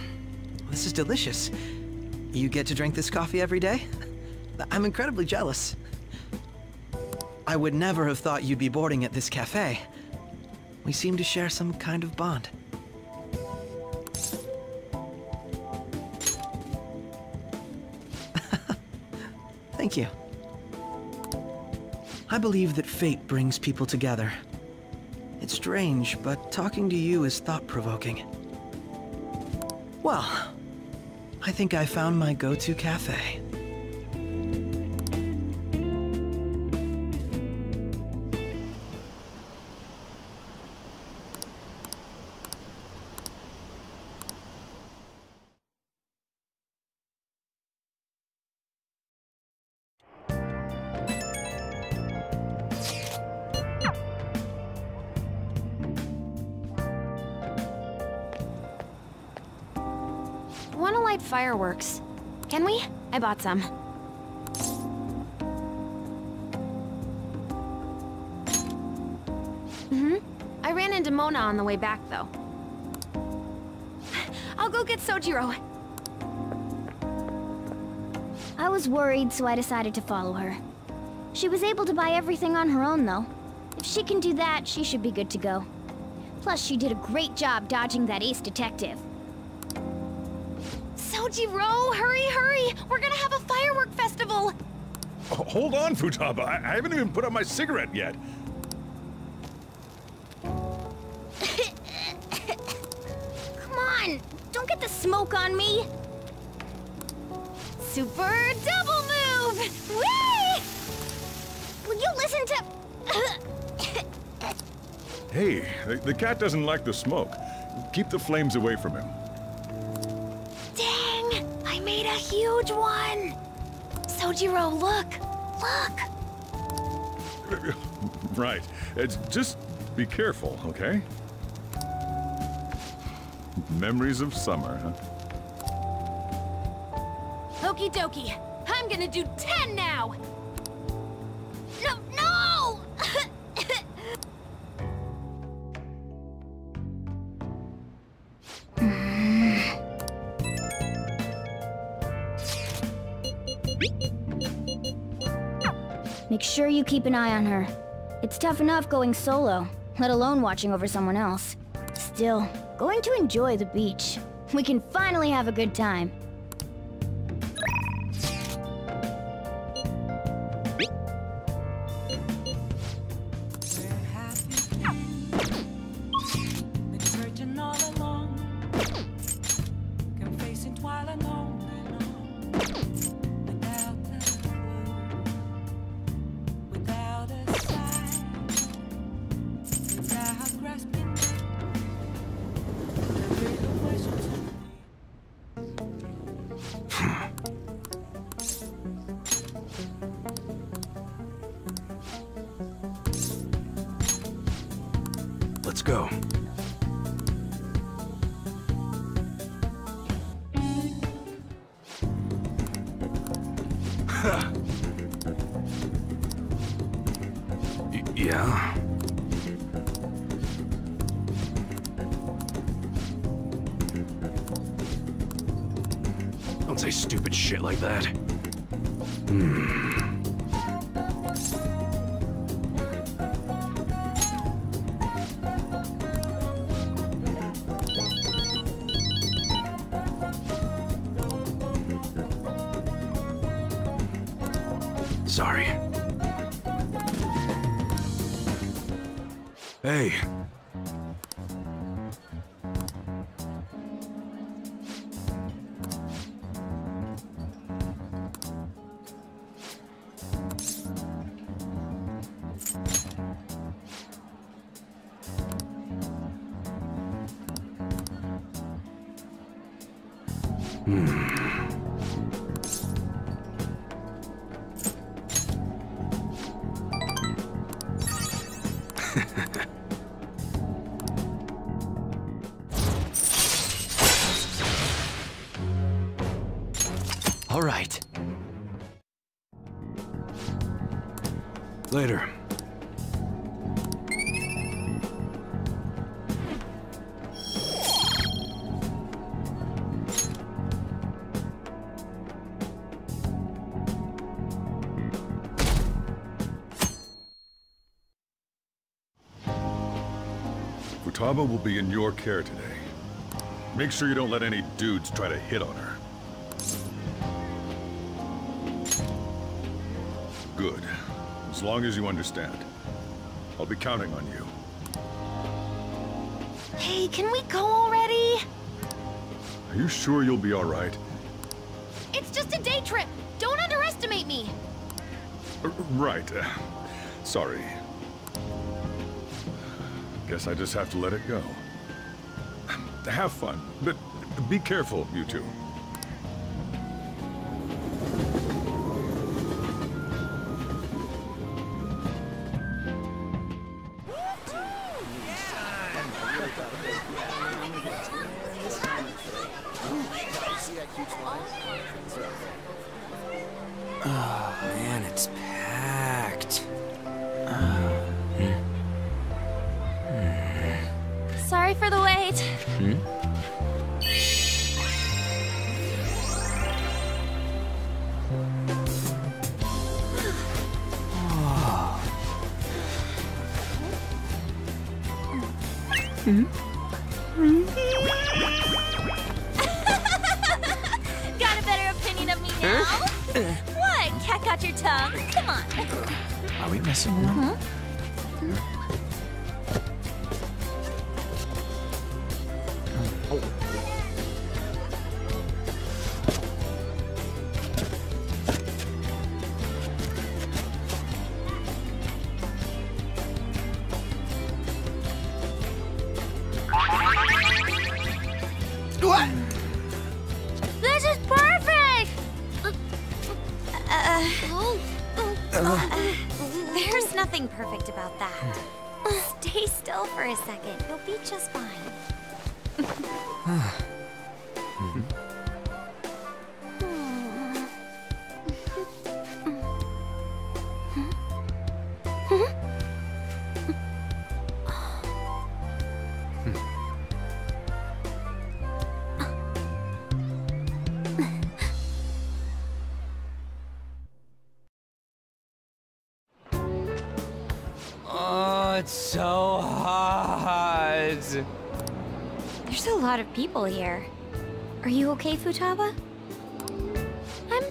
this is delicious. You get to drink this coffee every day? I'm incredibly jealous. I would never have thought you'd be boarding at this cafe. We seem to share some kind of bond. Thank you. I believe that fate brings people together. It's strange, but talking to you is thought-provoking. Well, I think I found my go-to cafe. I bought some. Mm-hmm. I ran into Mona on the way back, though. I'll go get Sojiro. I was worried, so I decided to follow her. She was able to buy everything on her own, though. If she can do that, she should be good to go. Plus, she did a great job dodging that ace detective. Sojiro, hurry, hurry! We're gonna have a firework festival! Oh, hold on, Futaba. I, I haven't even put out my cigarette yet. Come on! Don't get the smoke on me! super double move! Whee! Will you listen to... Hey, the, the cat doesn't like the smoke. Keep the flames away from him. Huge one! Sojiro, look! Look! Right. It's just be careful, okay? Memories of summer, huh? Okie dokie. I'm gonna do 10 now! Make sure you keep an eye on her. It's tough enough going solo, let alone watching over someone else. Still, going to enjoy the beach. We can finally have a good time. Futaba will be in your care today. Make sure you don't let any dudes try to hit on her. Good. As long as you understand. I'll be counting on you. Hey, can we go already? Are you sure you'll be alright? It's just a day trip. Don't underestimate me. R- Right. uh, sorry. Guess I just have to let it go. Have fun, but be careful, you two.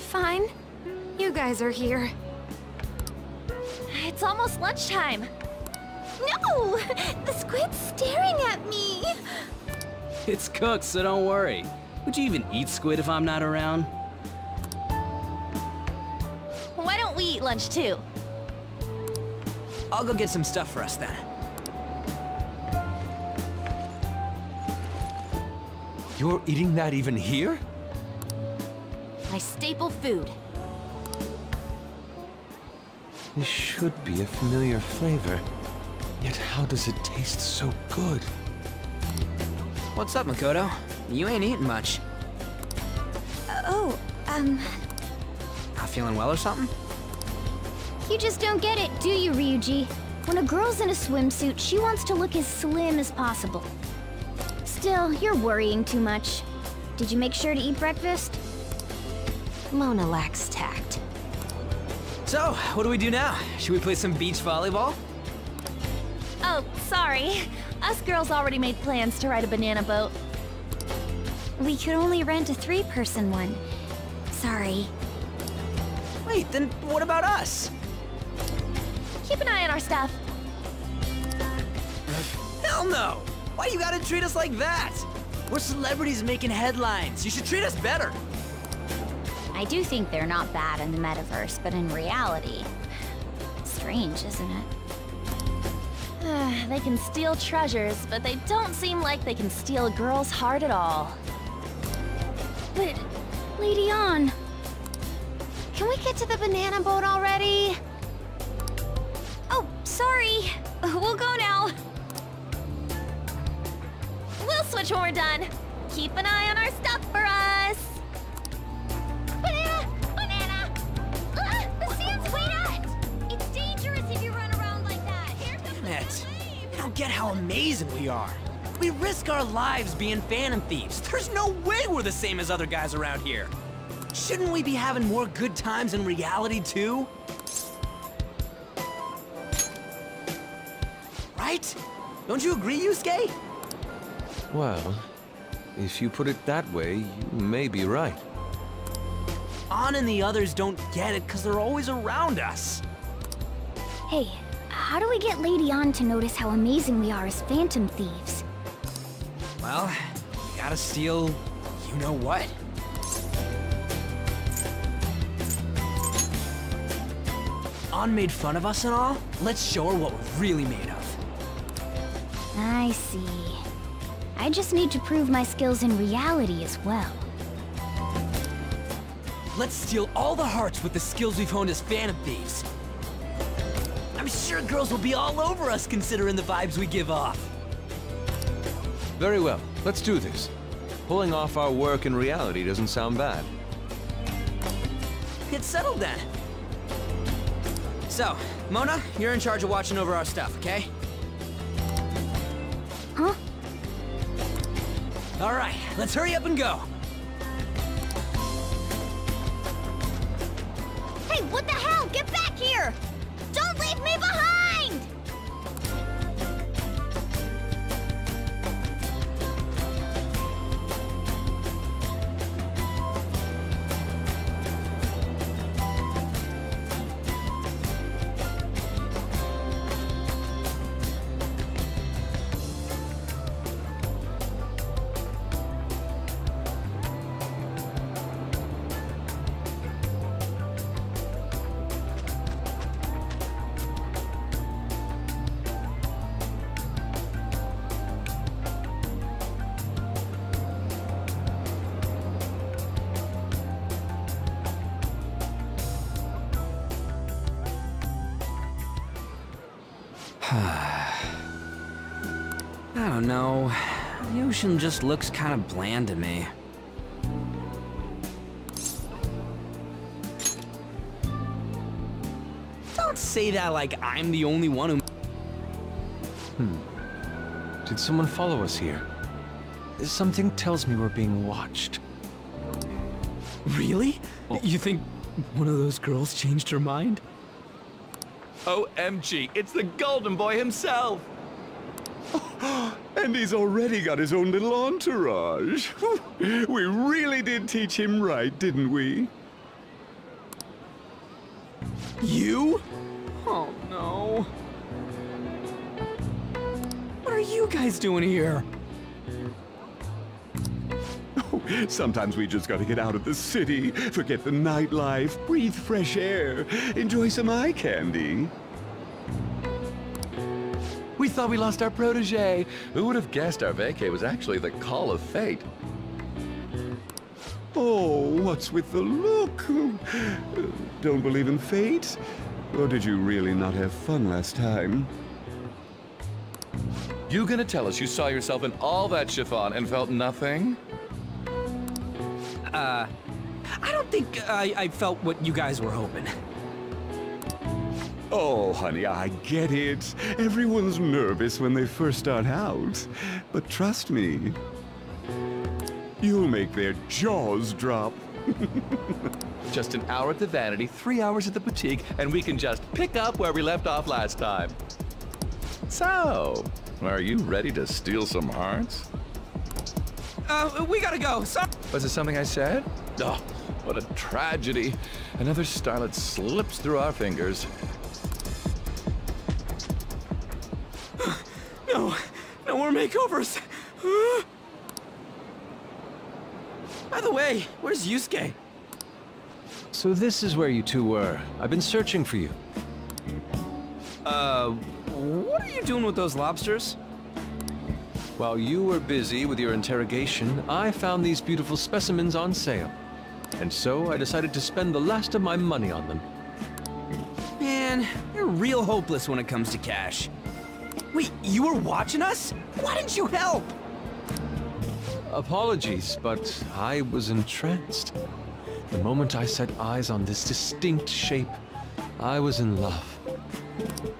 Fine. You guys are here. It's almost lunchtime. No! The squid's staring at me! It's cooked, so don't worry. Would you even eat squid if I'm not around? Why don't we eat lunch too? I'll go get some stuff for us then. You're eating that even here? My staple food. This should be a familiar flavor. Yet how does it taste so good? What's up, Makoto? You ain't eating much. oh, um, Not feeling well or something? You just don't get it, do you, Ryuji? When a girl's in a swimsuit, she wants to look as slim as possible. Still, you're worrying too much. Did you make sure to eat breakfast? Mona lacks tact. So, what do we do now? Should we play some beach volleyball? Oh, sorry. Us girls already made plans to ride a banana boat. we could only rent a three-person one. Sorry. Wait, then what about us? Keep an eye on our stuff. Hell no! Why you gotta treat us like that? We're celebrities making headlines. You should treat us better. I do think they're not bad in the metaverse, but in reality... Strange, isn't it? Ah, they can steal treasures, but they don't seem like they can steal a girl's heart at all. But, Lady Ann... Can we get to the banana boat already? Oh, sorry. We'll go now. We'll switch when we're done. Keep an eye on our stuff for us. I don't get how amazing we are. We risk our lives being phantom thieves. There's no way we're the same as other guys around here. Shouldn't we be having more good times in reality too? Right? Don't you agree, Yusuke? Well, if you put it that way, you may be right. Ann and the others don't get it because they're always around us. Hey, how do we get Lady Ann to notice how amazing we are as phantom thieves? Well, you gotta steal you know what. Ann made fun of us and all? Let's show her what we're really made of. I see. I just need to prove my skills in reality as well. Let's steal all the hearts with the skills we've honed as Phantom Thieves. I'm sure girls will be all over us considering the vibes we give off. Very well, let's do this. Pulling off our work in reality doesn't sound bad. Get settled then. So, Mona, you're in charge of watching over our stuff, okay? Huh? All right, let's hurry up and go. Just looks kind of bland to me. Don't say that like I'm the only one who... Hmm. Did someone follow us here? Something tells me we're being watched. Really? You think one of those girls changed her mind? OMG, it's the Golden Boy himself! And he's already got his own little entourage. we really did teach him right, didn't we? You? Oh no. What are you guys doing here? Sometimes we just gotta get out of the city, forget the nightlife, breathe fresh air, enjoy some eye candy. We thought we lost our protege. Who would have guessed our vacay was actually the call of fate? Oh, what's with the look? Don't believe in fate? Or did you really not have fun last time? You gonna tell us you saw yourself in all that chiffon and felt nothing? Uh, I don't think I, I felt what you guys were hoping. Oh, honey, I get it. Everyone's nervous when they first start out. But trust me, you'll make their jaws drop. just an hour at the Vanity, three hours at the boutique, and we can just pick up where we left off last time. So, are you ready to steal some hearts? Uh, we gotta go. So Was it something I said? Oh, what a tragedy. Another starlet slips through our fingers. No, no more makeovers. By the way, where's Yusuke? So this is where you two were. I've been searching for you. Uh, what are you doing with those lobsters? While you were busy with your interrogation, I found these beautiful specimens on sale. And so I decided to spend the last of my money on them. Man, you're real hopeless when it comes to cash. Wait, you were watching us? Why didn't you help? Apologies, but I was entranced. The moment I set eyes on this distinct shape, I was in love.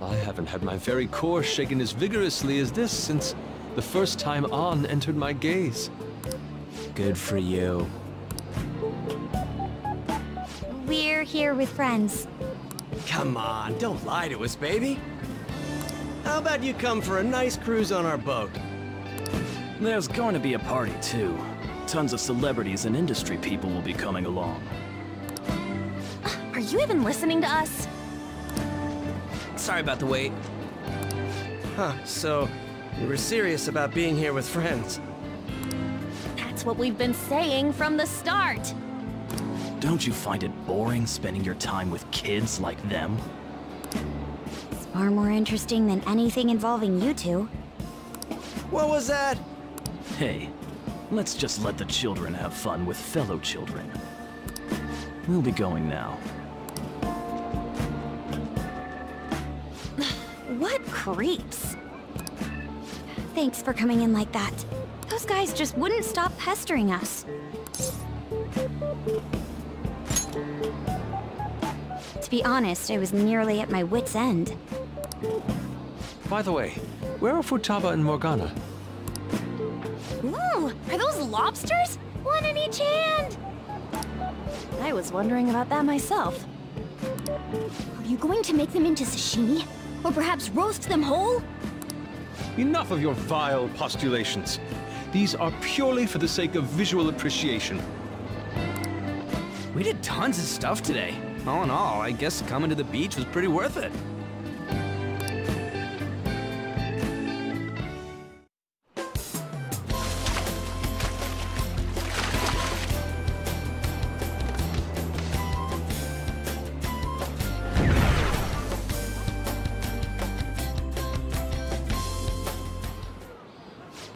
I haven't had my very core shaken as vigorously as this since the first time Ann entered my gaze. Good for you. We're here with friends. Come on, don't lie to us, baby. How about you come for a nice cruise on our boat? There's going to be a party, too. Tons of celebrities and industry people will be coming along. Are you even listening to us? Sorry about the wait. Huh, so you were serious about being here with friends. That's what we've been saying from the start. Don't you find it boring spending your time with kids like them? It's far more interesting than anything involving you two. What was that? Hey, let's just let the children have fun with fellow children. We'll be going now. what creeps? Thanks for coming in like that. Those guys just wouldn't stop pestering us. To be honest, I was nearly at my wit's end. By the way, where are Futaba and Morgana? Ooh, are those lobsters? One in each hand! I was wondering about that myself. Are you going to make them into sashimi? Or perhaps roast them whole? Enough of your vile postulations. These are purely for the sake of visual appreciation. We did tons of stuff today. All in all, I guess coming to the beach was pretty worth it.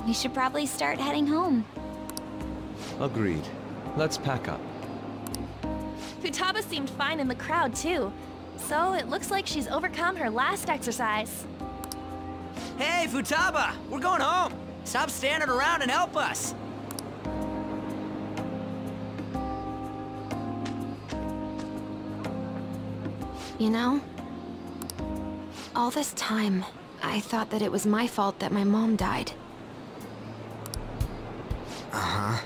We should probably start heading home. Agreed. Let's pack up. Futaba seemed fine in the crowd, too. So it looks like she's overcome her last exercise. Hey, Futaba! We're going home! Stop standing around and help us! You know, all this time, I thought that it was my fault that my mom died. Uh-huh.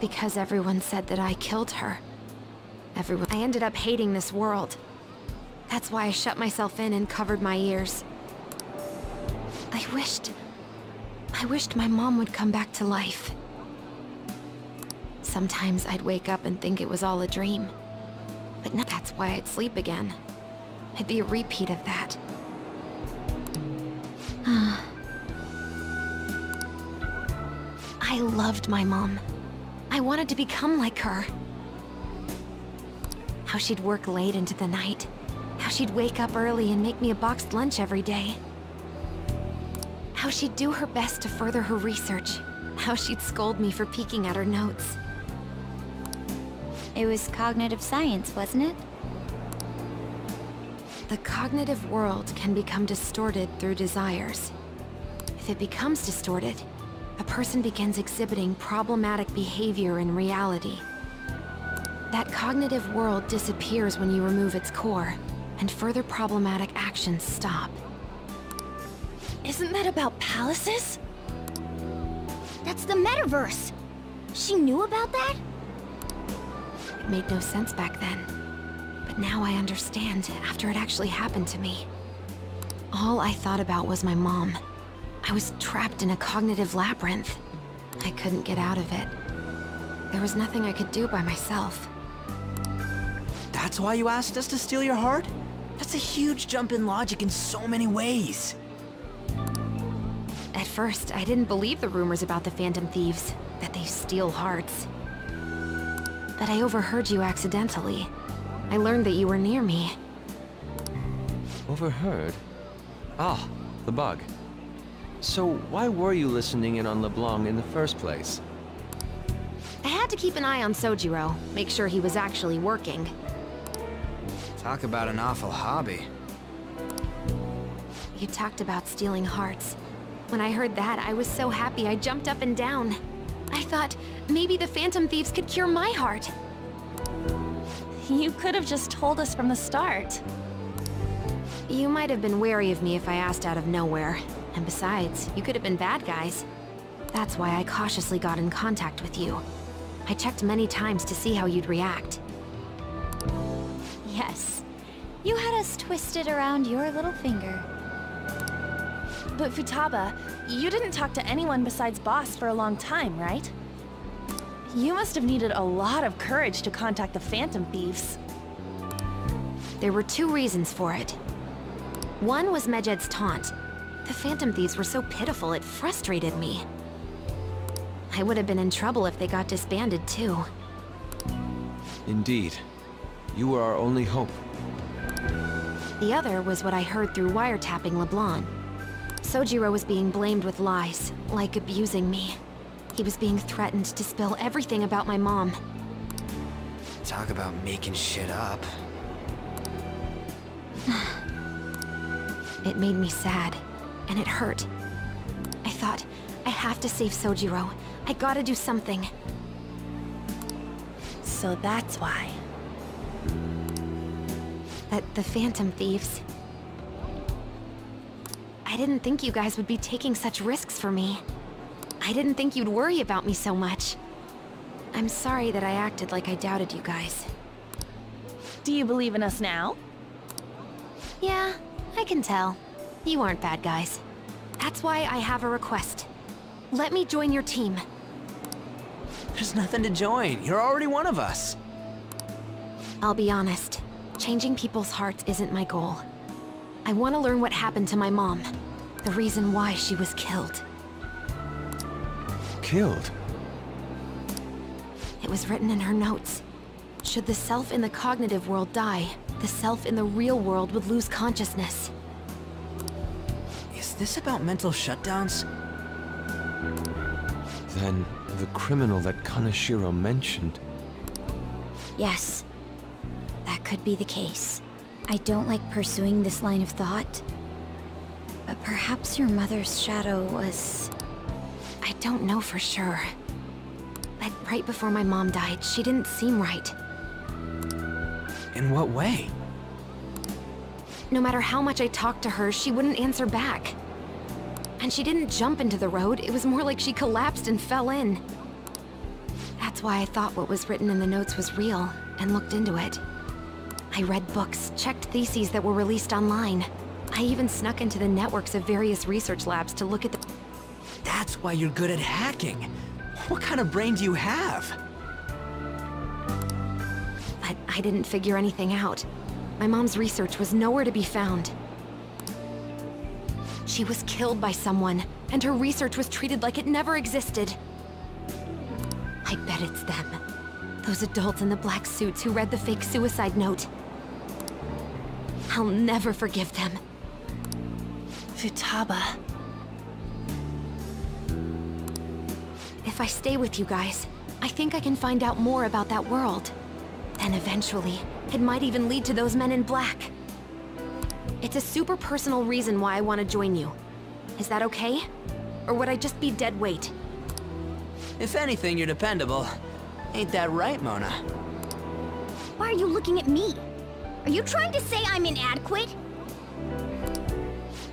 Because everyone said that I killed her. Everyone- I ended up hating this world. That's why I shut myself in and covered my ears. I wished... I wished my mom would come back to life. Sometimes I'd wake up and think it was all a dream. But no, that's why I'd sleep again. It'd be a repeat of that. I loved my mom. I wanted to become like her. How she'd work late into the night. How she'd wake up early and make me a boxed lunch every day. How she'd do her best to further her research. How she'd scold me for peeking at her notes. It was cognitive science, wasn't it? The cognitive world can become distorted through desires. If it becomes distorted, a person begins exhibiting problematic behavior in reality. That cognitive world disappears when you remove its core, and further problematic actions stop. Isn't that about palaces? That's the metaverse! She knew about that? It made no sense back then. But now I understand after it actually happened to me. All I thought about was my mom. I was trapped in a cognitive labyrinth. I couldn't get out of it. There was nothing I could do by myself. That's why you asked us to steal your heart? That's a huge jump in logic in so many ways. At first, I didn't believe the rumors about the Phantom Thieves, that they steal hearts. But I overheard you accidentally. I learned that you were near me. Overheard? Ah, the bug. So why were you listening in on LeBlanc in the first place? I had to keep an eye on Sojiro, make sure he was actually working. Talk about an awful hobby. You talked about stealing hearts. When I heard that, I was so happy I jumped up and down. I thought, maybe the Phantom Thieves could cure my heart. You could have just told us from the start. You might have been wary of me if I asked out of nowhere. And besides, you could have been bad guys. That's why I cautiously got in contact with you. I checked many times to see how you'd react. Yes. You had us twisted around your little finger. But Futaba, you didn't talk to anyone besides Boss for a long time, right? You must have needed a lot of courage to contact the Phantom Thieves. There were two reasons for it. One was Medjed's taunt. The Phantom Thieves were so pitiful it frustrated me. I would have been in trouble if they got disbanded too. Indeed. You were our only hope. The other was what I heard through wiretapping LeBlanc. Sojiro was being blamed with lies, like abusing me. He was being threatened to spill everything about my mom. Talk about making shit up. It made me sad, and it hurt. I thought, I have to save Sojiro. I gotta do something. So that's why. That the Phantom Thieves. I didn't think you guys would be taking such risks for me. I didn't think you'd worry about me so much. I'm sorry that I acted like I doubted you guys. Do you believe in us now? Yeah, I can tell. You aren't bad guys. That's why I have a request. Let me join your team. There's nothing to join. You're already one of us. I'll be honest. Changing people's hearts isn't my goal. I want to learn what happened to my mom. The reason why she was killed. Killed? It was written in her notes. Should the self in the cognitive world die, the self in the real world would lose consciousness. Is this about mental shutdowns? Then, the criminal that Kaneshiro mentioned. Yes. That could be the case. I don't like pursuing this line of thought. But perhaps your mother's shadow was... I don't know for sure. But right before my mom died, she didn't seem right. In what way? No matter how much I talked to her, she wouldn't answer back. And she didn't jump into the road, it was more like she collapsed and fell in. That's why I thought what was written in the notes was real, and looked into it. I read books, checked theses that were released online. I even snuck into the networks of various research labs to look at the- That's why you're good at hacking. What kind of brain do you have? But I didn't figure anything out. My mom's research was nowhere to be found. She was killed by someone, and her research was treated like it never existed. I bet it's them. Those adults in the black suits who read the fake suicide note. I'll never forgive them. Futaba. If I stay with you guys, I think I can find out more about that world. Then eventually, it might even lead to those men in black. It's a super personal reason why I want to join you. Is that okay? Or would I just be dead weight? If anything, you're dependable. Ain't that right, Mona? Why are you looking at me? Are you trying to say I'm inadequate?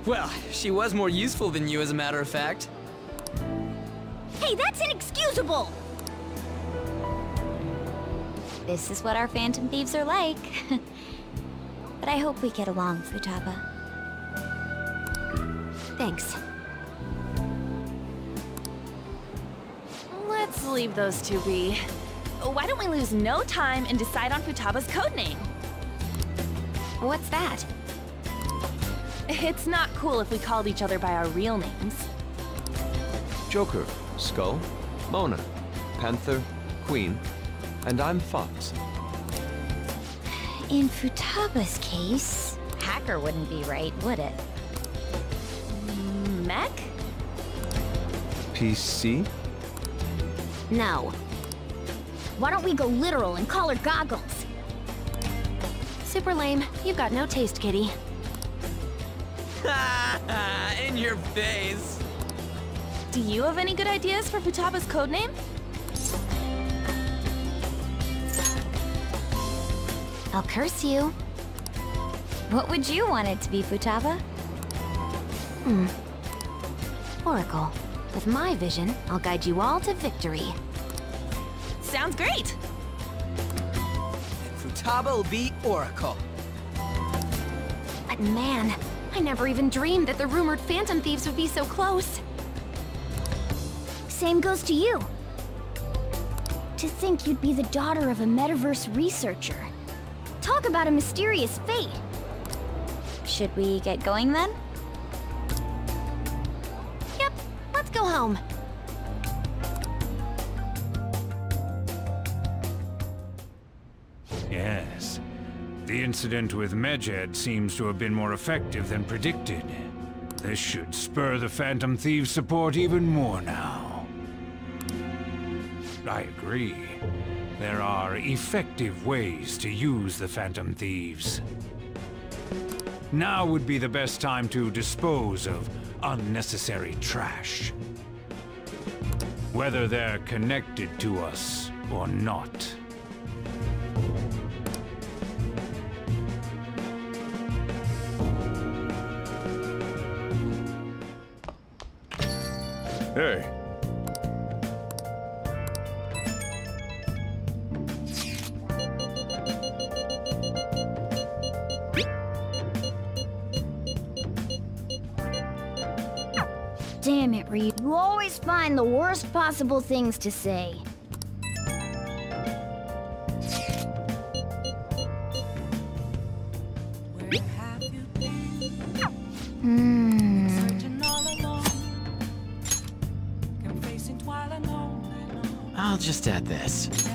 Well, she was more useful than you, as a matter of fact. Hey, that's inexcusable! This is what our Phantom Thieves are like. but I hope we get along, Futaba. Thanks. Let's leave those two be. Why don't we lose no time and decide on Futaba's codename? What's that? It's not cool if we called each other by our real names. Joker, Skull, Mona, Panther, Queen, and I'm Fox. In Futaba's case, hacker wouldn't be right, would it? Mech? PC? No. Why don't we go literal and call her Goggles? Super lame. You've got no taste, kitty. In your face. Do you have any good ideas for Futaba's codename? I'll curse you. What would you want it to be, Futaba? Hmm. Oracle. With my vision, I'll guide you all to victory. Sounds great! Futaba will be Oracle. But man, I never even dreamed that the rumored Phantom Thieves would be so close. Same goes to you. To think you'd be the daughter of a metaverse researcher. Talk about a mysterious fate. Should we get going then? Yep, let's go home. Yes. The incident with Medjed seems to have been more effective than predicted. This should spur the Phantom Thieves' support even more now. I agree. There are effective ways to use the Phantom Thieves. Now would be the best time to dispose of unnecessary trash. Whether they're connected to us or not. Hey. Find the worst possible things to say. Hmm. Searching all alone. Confessing while I I'll just add this.